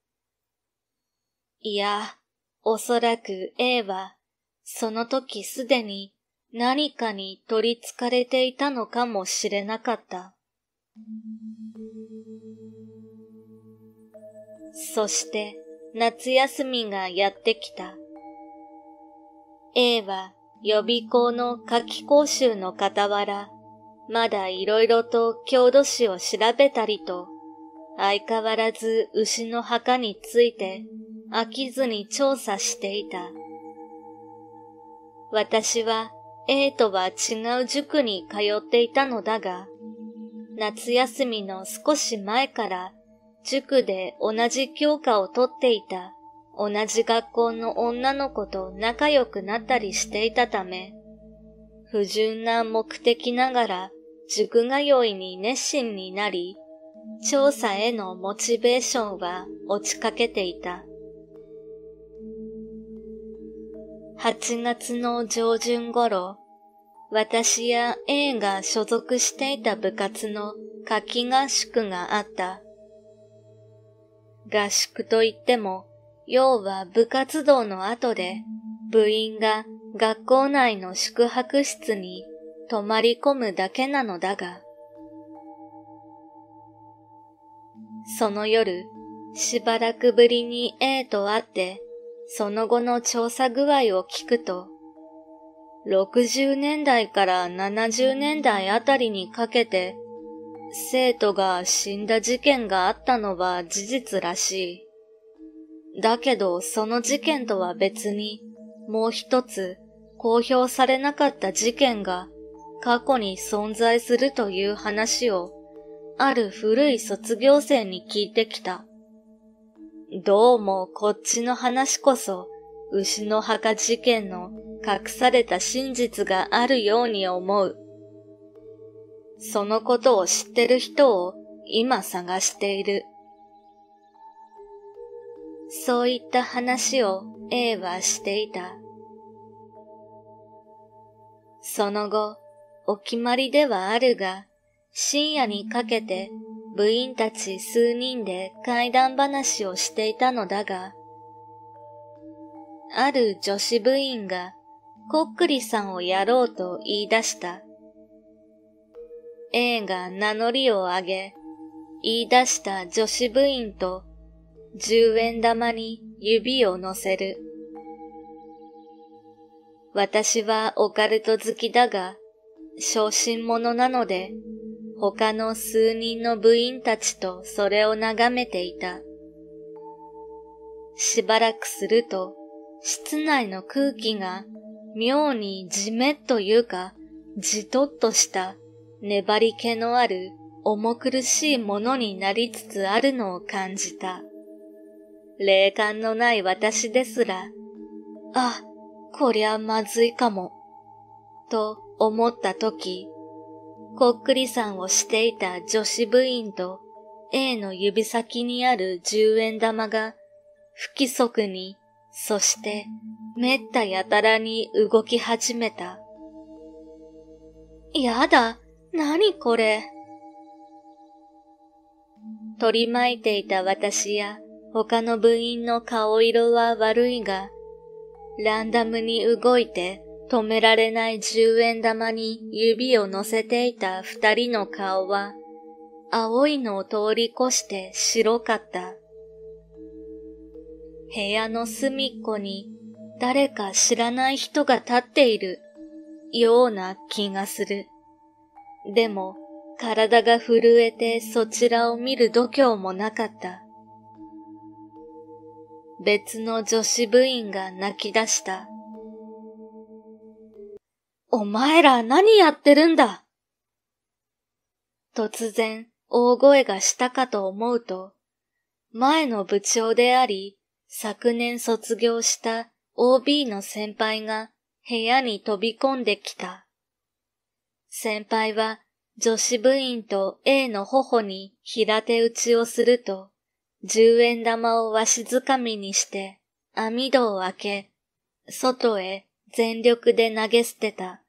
いや、おそらく A は、その時すでに何かに取り憑かれていたのかもしれなかった。そして夏休みがやってきた。A は予備校の夏季講習の傍ら、まだ色々と郷土史を調べたりと、相変わらず牛の墓について飽きずに調査していた。私は A とは違う塾に通っていたのだが、夏休みの少し前から塾で同じ教科をとっていた同じ学校の女の子と仲良くなったりしていたため、不純な目的ながら塾通いに熱心になり、調査へのモチベーションは落ちかけていた。8月の上旬頃、私や A が所属していた部活の夏季合宿があった。合宿といっても、要は部活動の後で部員が学校内の宿泊室に泊まり込むだけなのだが、その夜、しばらくぶりに A と会って、その後の調査具合を聞くと、60年代から70年代あたりにかけて、生徒が死んだ事件があったのは事実らしい。だけど、その事件とは別に、もう一つ公表されなかった事件が過去に存在するという話をある古い卒業生に聞いてきた。どうもこっちの話こそ牛の墓事件の隠された真実があるように思う。そのことを知ってる人を今探している。そういった話を A はしていた。その後、お決まりではあるが、深夜にかけて部員たち数人で怪談話をしていたのだが、ある女子部員がこっくりさんをやろうと言い出した。A が名乗りを上げ、言い出した女子部員と十円玉に指を乗せる。私はオカルト好きだが、小心者なので、他の数人の部員たちとそれを眺めていた。しばらくすると、室内の空気が妙にじめっというか、じとっとした粘り気のある重苦しいものになりつつあるのを感じた。霊感のない私ですら、あ、こりゃまずいかも、と思ったとき、こっくりさんをしていた女子部員と A の指先にある十円玉が不規則に、そしてめったやたらに動き始めた。やだ、なにこれ？取り巻いていた私や他の部員の顔色は悪いが、ランダムに動いて止められない十円玉に指を乗せていた二人の顔は、青いのを通り越して白かった。部屋の隅っこに誰か知らない人が立っているような気がする。でも体が震えてそちらを見る度胸もなかった。別の女子部員が泣き出した。お前ら何やってるんだ突然大声がしたかと思うと、前の部長であり、昨年卒業した OB の先輩が部屋に飛び込んできた。先輩は女子部員と A の頬に平手打ちをすると、十円玉をわしづかみにして網戸を開け、外へ全力で投げ捨てた。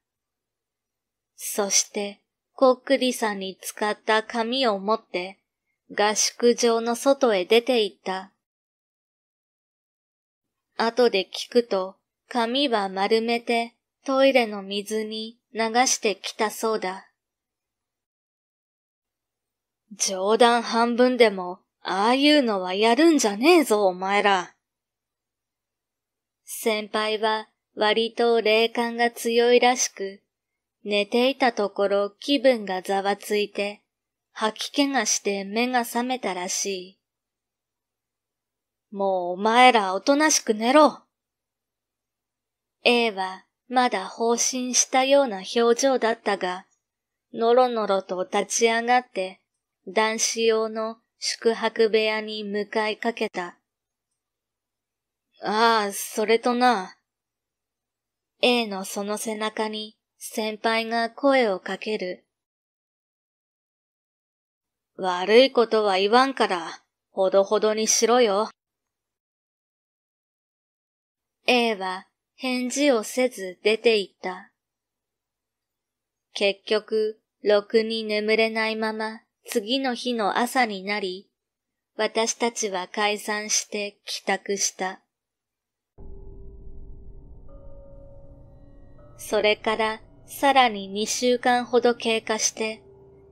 そして、こっくりさんに使った紙を持って合宿場の外へ出て行った。後で聞くと、紙は丸めてトイレの水に流してきたそうだ。冗談半分でもああいうのはやるんじゃねえぞ、お前ら。先輩は割と霊感が強いらしく、寝ていたところ気分がざわついて、吐き気がして目が覚めたらしい。もうお前らおとなしく寝ろ。A はまだ放心したような表情だったが、のろのろと立ち上がって男子用の宿泊部屋に向かいかけた。ああ、それとな。A のその背中に先輩が声をかける。悪いことは言わんから、ほどほどにしろよ。A は返事をせず出て行った。結局、ろくに眠れないまま次の日の朝になり、私たちは解散して帰宅した。それからさらに2週間ほど経過して、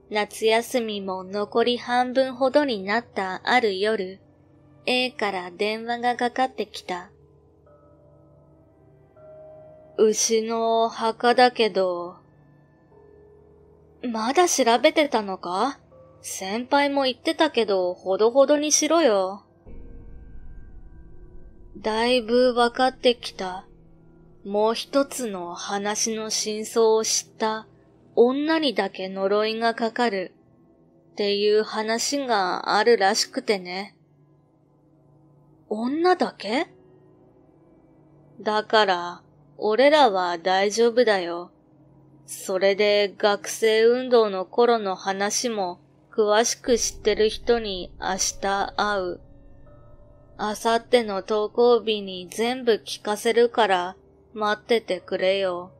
夏休みも残り半分ほどになったある夜、A から電話がかかってきた。牛の墓だけど、まだ調べてたのか？先輩も言ってたけど、ほどほどにしろよ。だいぶわかってきた。もう一つの話の真相を知った女にだけ呪いがかかるっていう話があるらしくてね。女だけ？だから、俺らは大丈夫だよ。それで学生運動の頃の話も詳しく知ってる人に明日会う。あさっての登校日に全部聞かせるから待っててくれよ。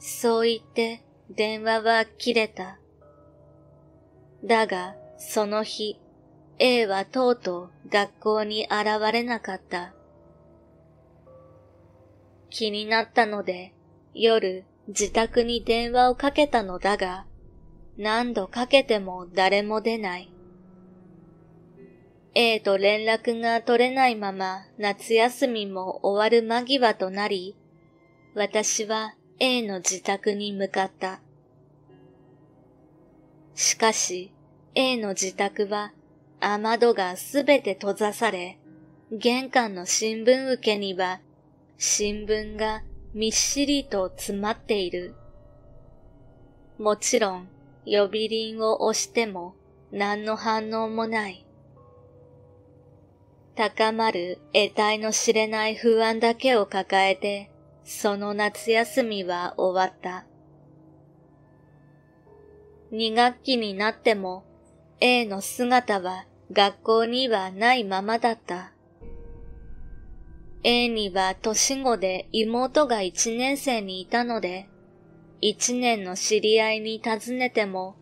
そう言って電話は切れた。だが、その日、A はとうとう学校に現れなかった。気になったので、夜自宅に電話をかけたのだが、何度かけても誰も出ない。A と連絡が取れないまま夏休みも終わる間際となり、私は A の自宅に向かった。しかし、A の自宅は雨戸がすべて閉ざされ、玄関の新聞受けには新聞がみっしりと詰まっている。もちろん、呼び鈴を押しても何の反応もない。高まる得体の知れない不安だけを抱えて、その夏休みは終わった。二学期になっても A の姿は学校にはないままだった。A には年子で妹が一年生にいたので、一年の知り合いに尋ねても、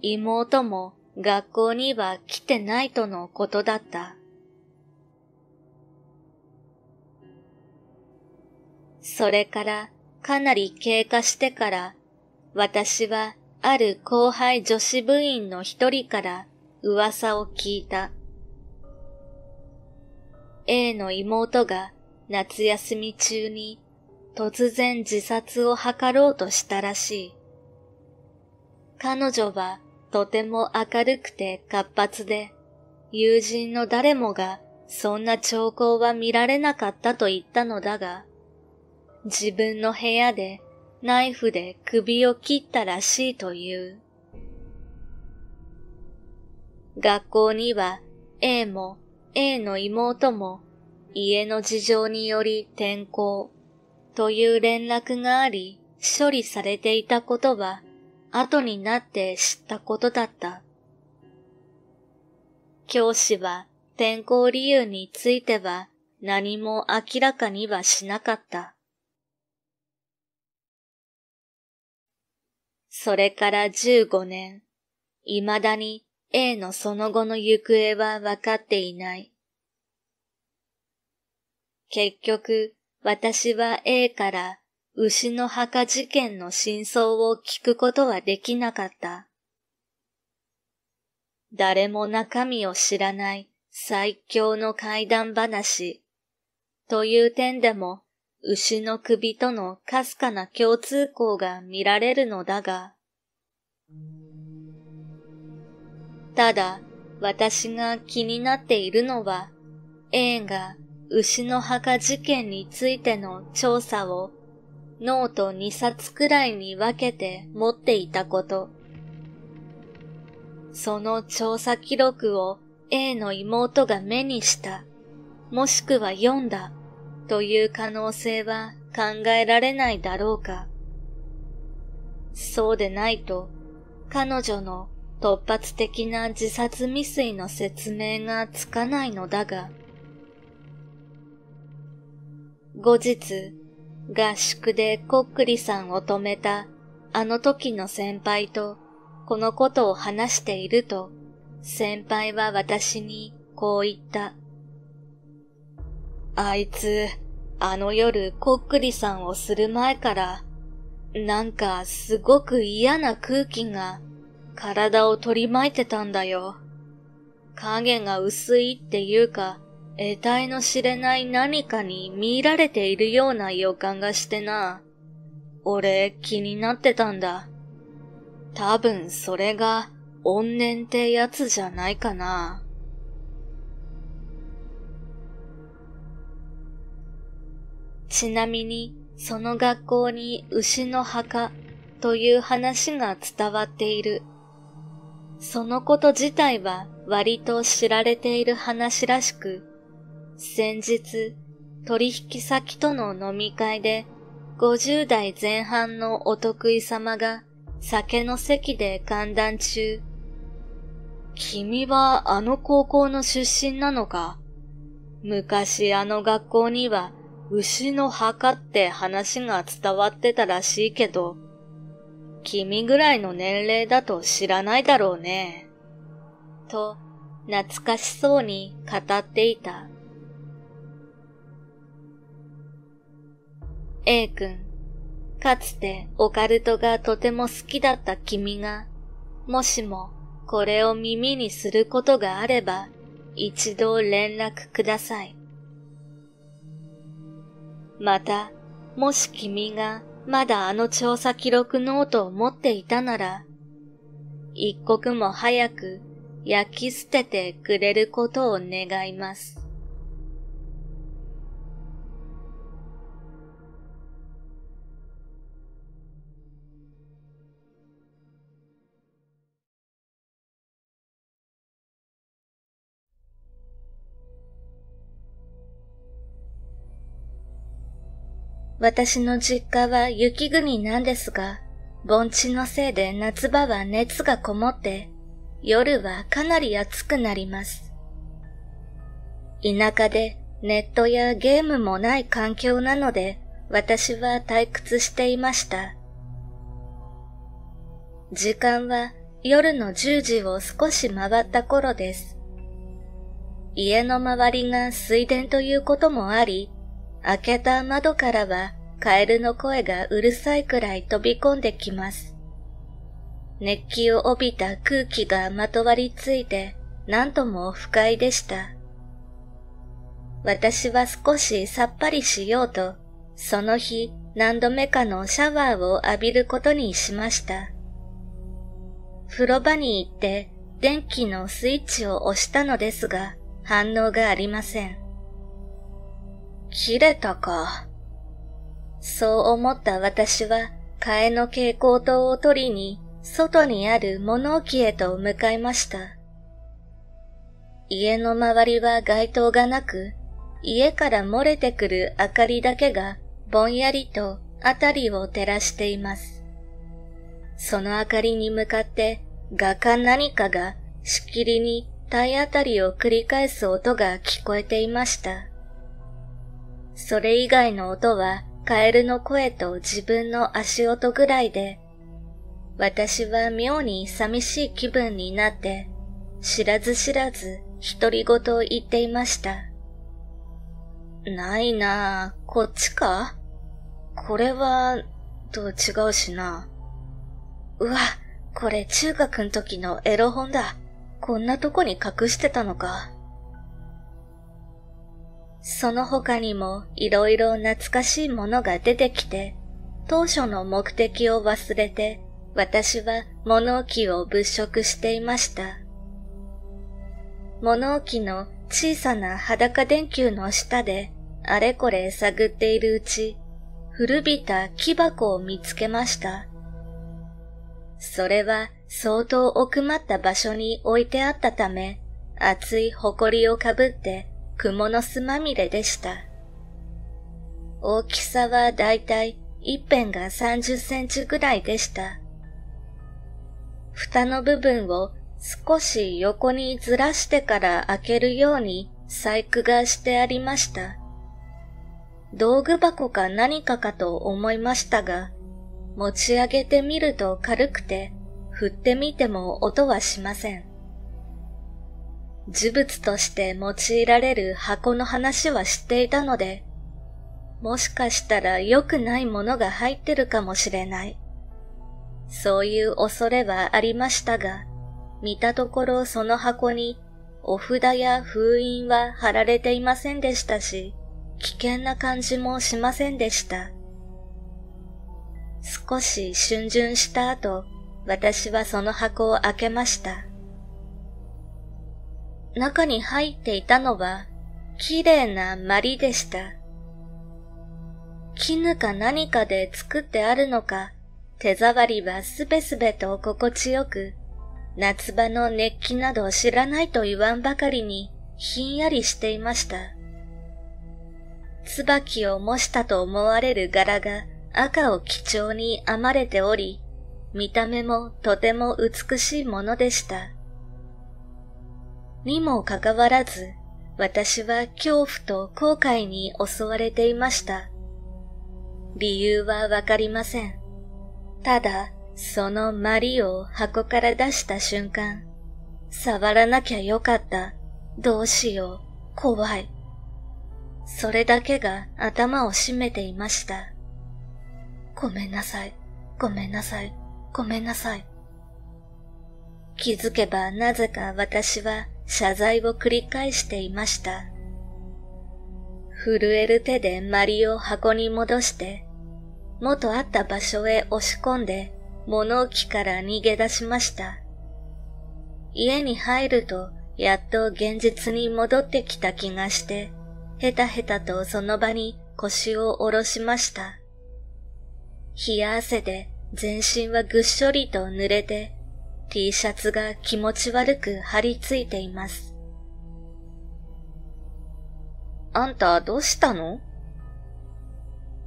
妹も学校には来てないとのことだった。それからかなり経過してから、私はある後輩女子部員の一人から噂を聞いた。A の妹が夏休み中に突然自殺を図ろうとしたらしい。彼女はとても明るくて活発で、友人の誰もがそんな兆候は見られなかったと言ったのだが、自分の部屋でナイフで首を切ったらしいという。学校には A も A の妹も家の事情により転校という連絡があり処理されていたことは後になって知ったことだった。教師は転校理由については何も明らかにはしなかった。それから15年、未だに A のその後の行方は分かっていない。結局、私は A から牛の墓事件の真相を聞くことはできなかった。誰も中身を知らない最強の怪談話という点でも牛の首とのかすかな共通項が見られるのだが、ただ、私が気になっているのは、A が牛の墓事件についての調査をノート2冊くらいに分けて持っていたこと。その調査記録を A の妹が目にした、もしくは読んだという可能性は考えられないだろうか。そうでないと、彼女の突発的な自殺未遂の説明がつかないのだが、後日、合宿でコックリさんを止めたあの時の先輩とこのことを話していると、先輩は私にこう言った。あいつ、あの夜こっくりさんをする前から、なんかすごく嫌な空気が体を取り巻いてたんだよ。影が薄いっていうか、得体の知れない何かに見入られているような予感がしてな。俺気になってたんだ。多分それが怨念ってやつじゃないかな。ちなみに、その学校に牛の墓という話が伝わっている。そのこと自体は割と知られている話らしく、先日、取引先との飲み会で50代前半のお得意様が酒の席で歓談中。君はあの高校の出身なのか昔あの学校には牛の墓って話が伝わってたらしいけど、君ぐらいの年齢だと知らないだろうね。と、懐かしそうに語っていた。A 君、かつてオカルトがとても好きだった君が、もしもこれを耳にすることがあれば、一度連絡ください。また、もし君がまだあの調査記録ノートを持っていたなら、一刻も早く焼き捨ててくれることを願います。私の実家は雪国なんですが、盆地のせいで夏場は熱がこもって、夜はかなり暑くなります。田舎でネットやゲームもない環境なので、私は退屈していました。時間は夜の10時を少し回った頃です。家の周りが水田ということもあり、開けた窓からはカエルの声がうるさいくらい飛び込んできます。熱気を帯びた空気がまとわりついて何とも不快でした。私は少しさっぱりしようと、その日何度目かのシャワーを浴びることにしました。風呂場に行って電気のスイッチを押したのですが、反応がありません。切れたか。そう思った私は、替えの蛍光灯を取りに、外にある物置へと向かいました。家の周りは街灯がなく、家から漏れてくる明かりだけがぼんやりと辺りを照らしています。その明かりに向かって画家何かがしきりに体当たりを繰り返す音が聞こえていました。それ以外の音はカエルの声と自分の足音ぐらいで、私は妙に寂しい気分になって、知らず知らず独り言を言っていました。ないなぁ、こっちか？これは、と違うしな。うわ、これ中学の時のエロ本だ。こんなとこに隠してたのか。その他にもいろいろ懐かしいものが出てきて、当初の目的を忘れて、私は物置を物色していました。物置の小さな裸電球の下で、あれこれ探っているうち、古びた木箱を見つけました。それは相当奥まった場所に置いてあったため、厚い埃をかぶって蜘蛛の巣まみれでした。大きさはだいたい一辺が30センチぐらいでした。蓋の部分を少し横にずらしてから開けるように細工がしてありました。道具箱か何かかと思いましたが、持ち上げてみると軽くて、振ってみても音はしません。呪物として用いられる箱の話は知っていたので、もしかしたら良くないものが入ってるかもしれない。そういう恐れはありましたが、見たところその箱にお札や封印は貼られていませんでしたし、危険な感じもしませんでした。少し逡巡した後、私はその箱を開けました。中に入っていたのは、綺麗なマリでした。絹か何かで作ってあるのか、手触りはすべすべと心地よく、夏場の熱気など知らないと言わんばかりに、ひんやりしていました。椿を模したと思われる柄が赤を基調に編まれており、見た目もとても美しいものでした。にもかかわらず、私は恐怖と後悔に襲われていました。理由はわかりません。ただ、そのマリを箱から出した瞬間、触らなきゃよかった。どうしよう。怖い。それだけが頭を締めていました。ごめんなさい。ごめんなさい。ごめんなさい。気づけばなぜか私は謝罪を繰り返していました。震える手でマリを箱に戻して、元あった場所へ押し込んで物置から逃げ出しました。家に入ると、やっと現実に戻ってきた気がして、へたへたとその場に腰を下ろしました。冷や汗で全身はぐっしょりと濡れて、T シャツが気持ち悪く張り付いています。あんたどうしたの？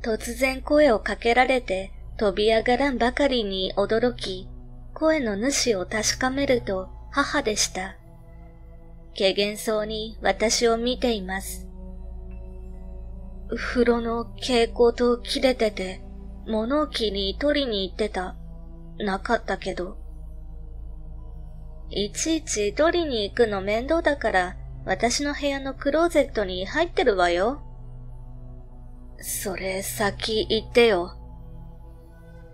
突然声をかけられて飛び上がらんばかりに驚き、声の主を確かめると母でした。軽減そうに私を見ています。風呂の蛍光灯切れてて、物置に取りに行ってた。なかったけど。いちいち取りに行くの面倒だから、私の部屋のクローゼットに入ってるわよ。それ先言ってよ。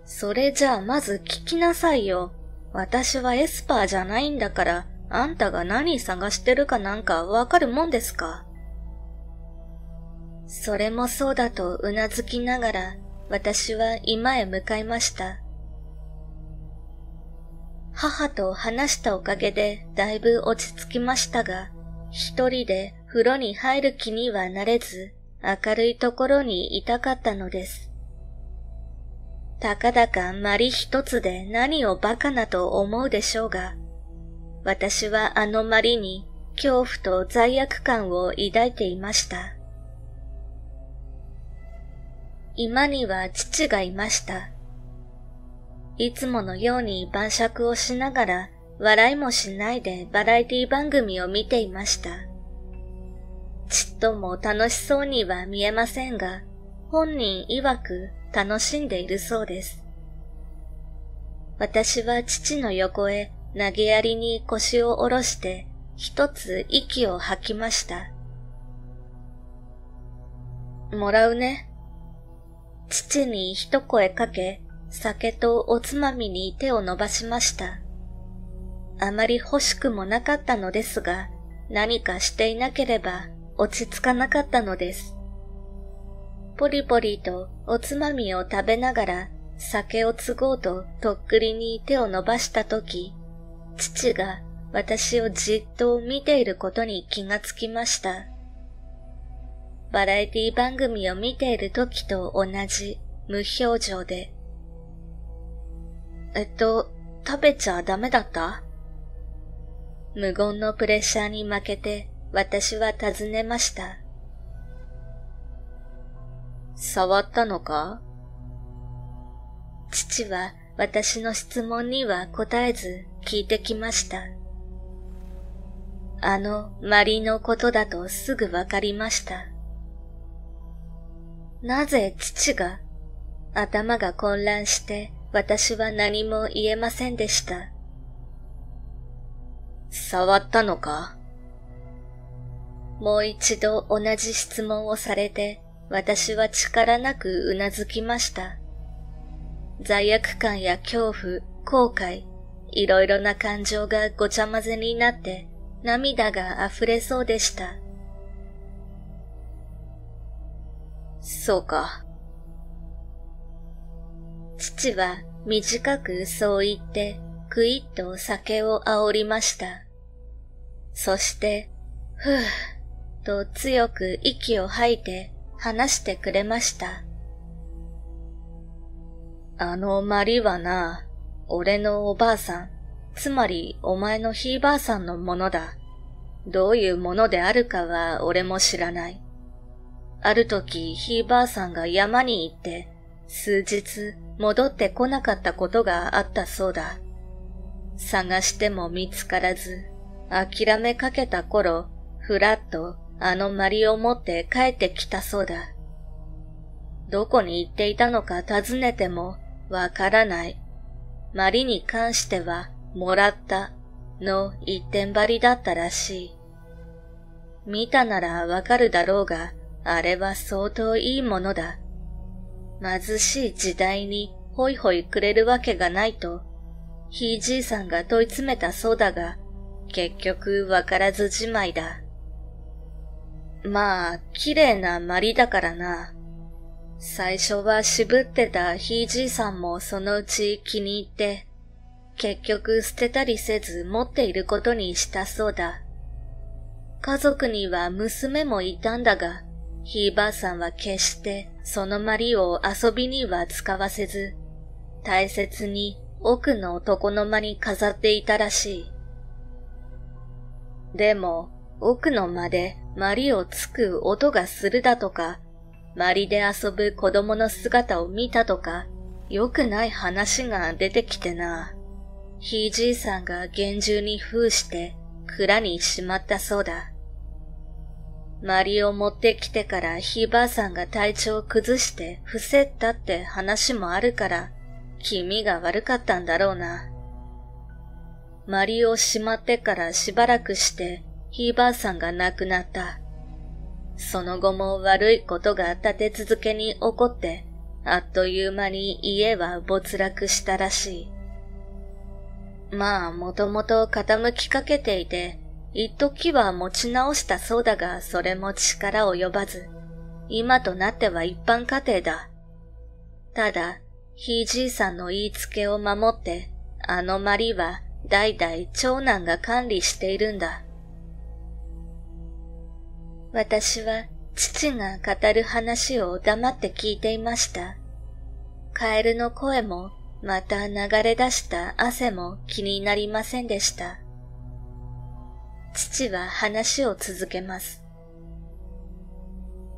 それじゃあまず聞きなさいよ。私はエスパーじゃないんだから、あんたが何探してるかなんかわかるもんですか？それもそうだとうなずきながら、私は今へ向かいました。母と話したおかげでだいぶ落ち着きましたが、一人で風呂に入る気にはなれず、明るいところにいたかったのです。たかだかまり一つで何をバカなと思うでしょうが、私はあのまりに恐怖と罪悪感を抱いていました。今には父がいました。いつものように晩酌をしながら笑いもしないでバラエティ番組を見ていました。ちっとも楽しそうには見えませんが、本人曰く楽しんでいるそうです。私は父の横へ投げやりに腰を下ろして一つ息を吐きました。もらうね。父に一声かけ、酒とおつまみに手を伸ばしました。あまり欲しくもなかったのですが、何かしていなければ落ち着かなかったのです。ポリポリとおつまみを食べながら酒を継ごうととっくりに手を伸ばしたとき、父が私をじっと見ていることに気がつきました。バラエティ番組を見ている時と同じ無表情で。えっと、食べちゃダメだった？無言のプレッシャーに負けて私は尋ねました。触ったのか？父は私の質問には答えず聞いてきました。あのマリのことだとすぐわかりました。なぜ父が頭が混乱して私は何も言えませんでした。触ったのか？もう一度同じ質問をされて、私は力なくうなずきました。罪悪感や恐怖、後悔、いろいろな感情がごちゃ混ぜになって涙が溢れそうでした。そうか。父は短くそう言ってくいっと酒を煽りました。そして、ふぅ、と強く息を吐いて話してくれました。あのマリはな、俺のおばあさん、つまりお前のひいばあさんのものだ。どういうものであるかは俺も知らない。ある時ひいばあさんが山に行って、数日戻ってこなかったことがあったそうだ。探しても見つからず、諦めかけた頃、ふらっとあのマリを持って帰ってきたそうだ。どこに行っていたのか尋ねてもわからない。マリに関してはもらったの一点張りだったらしい。見たならわかるだろうが、あれは相当いいものだ。貧しい時代にホイホイくれるわけがないと、ひいじいさんが問い詰めたそうだが、結局わからずじまいだ。まあ、綺麗なマリだからな。最初は渋ってたひいじいさんもそのうち気に入って、結局捨てたりせず持っていることにしたそうだ。家族には娘もいたんだが、ひいばあさんは決してそのマリを遊びには使わせず、大切に奥の男の間に飾っていたらしい。でも、奥の間でマリをつく音がするだとか、マリで遊ぶ子供の姿を見たとか、良くない話が出てきてな。ひいじいさんが厳重に封して蔵にしまったそうだ。マリを持ってきてからひいばあさんが体調を崩して伏せったって話もあるから、気味が悪かったんだろうな。マリをしまってからしばらくしてひいばあさんが亡くなった。その後も悪いことが立て続けに起こって、あっという間に家は没落したらしい。まあ、もともと傾きかけていて、一時は持ち直したそうだが、それも力及ばず、今となっては一般家庭だ。ただ、ひいじいさんの言いつけを守って、あのマリは代々長男が管理しているんだ。私は父が語る話を黙って聞いていました。カエルの声もまた流れ出した汗も気になりませんでした。父は話を続けます。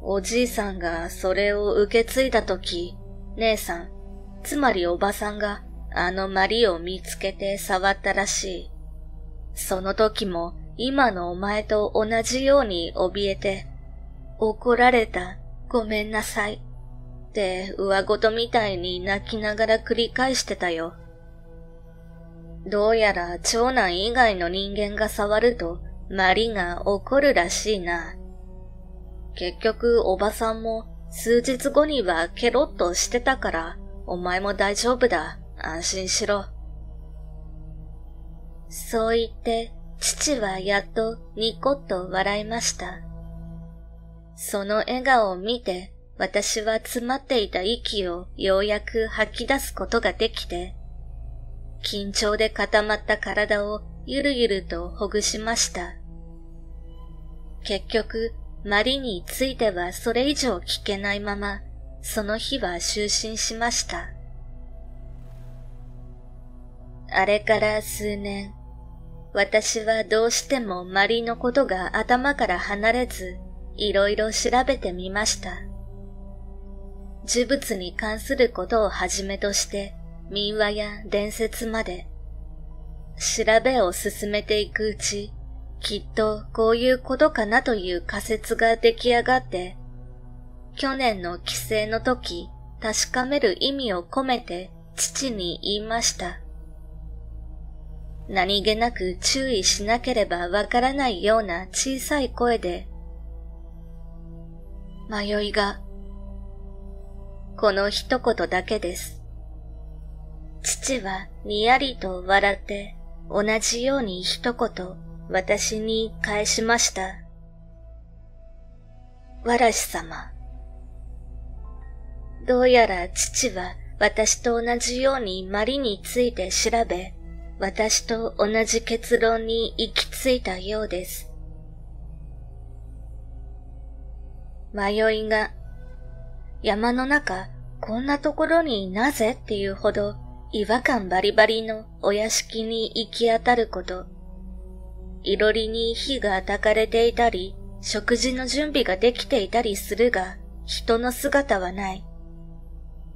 おじいさんがそれを受け継いだとき、姉さん、つまりおばさんがあのマリを見つけて触ったらしい。その時も今のお前と同じように怯えて、怒られた、ごめんなさい。って上ごとみたいに泣きながら繰り返してたよ。どうやら長男以外の人間が触るとマリが怒るらしいな。結局おばさんも数日後にはケロッとしてたからお前も大丈夫だ。安心しろ。そう言って父はやっとニコッと笑いました。その笑顔を見て私は詰まっていた息をようやく吐き出すことができて、緊張で固まった体をゆるゆるとほぐしました。結局、マリについてはそれ以上聞けないまま、その日は就寝しました。あれから数年、私はどうしてもマリのことが頭から離れず、いろいろ調べてみました。呪物に関することをはじめとして、民話や伝説まで、調べを進めていくうち、きっとこういうことかなという仮説が出来上がって、去年の帰省の時、確かめる意味を込めて父に言いました。何気なく注意しなければわからないような小さい声で、迷いが、この一言だけです。父はにやりと笑って同じように一言私に返しました。わらし様。どうやら父は私と同じようにマリについて調べ、私と同じ結論に行き着いたようです。迷いが、山の中、こんなところになぜっていうほど違和感バリバリのお屋敷に行き当たること。いろりに火が焚かれていたり、食事の準備ができていたりするが、人の姿はない。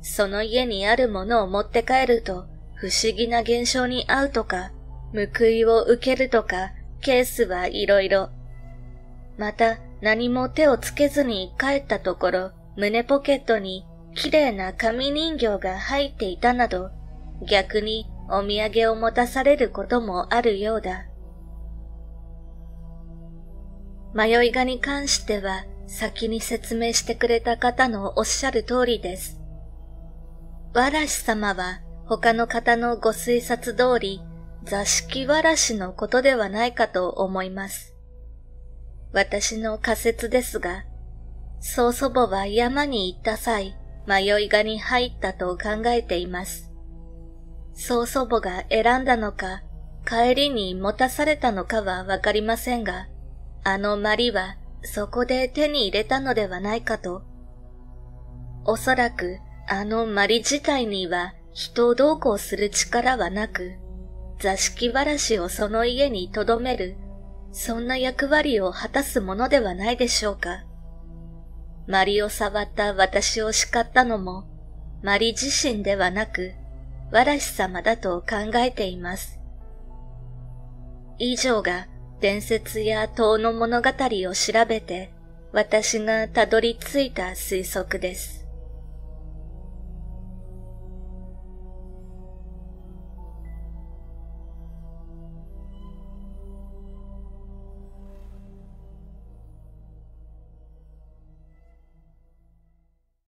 その家にあるものを持って帰ると不思議な現象に遭うとか、報いを受けるとか、ケースはいろいろ。また、何も手をつけずに帰ったところ、胸ポケットに綺麗な紙人形が入っていたなど、逆にお土産を持たされることもあるようだ。迷いがに関しては先に説明してくれた方のおっしゃる通りです。わらし様は他の方のご推察通り座敷わらしのことではないかと思います。私の仮説ですが、曽祖母は山に行った際、迷いがに入ったと考えています。曽祖母が選んだのか、帰りに持たされたのかはわかりませんが、あのマリはそこで手に入れたのではないかと。おそらくあのマリ自体には人をどうこうする力はなく、座敷わらしをその家に留める、そんな役割を果たすものではないでしょうか。マリを触った私を叱ったのも、マリ自身ではなく、わらし様だと考えています。以上が伝説や塔の物語を調べて、私がたどり着いた推測です。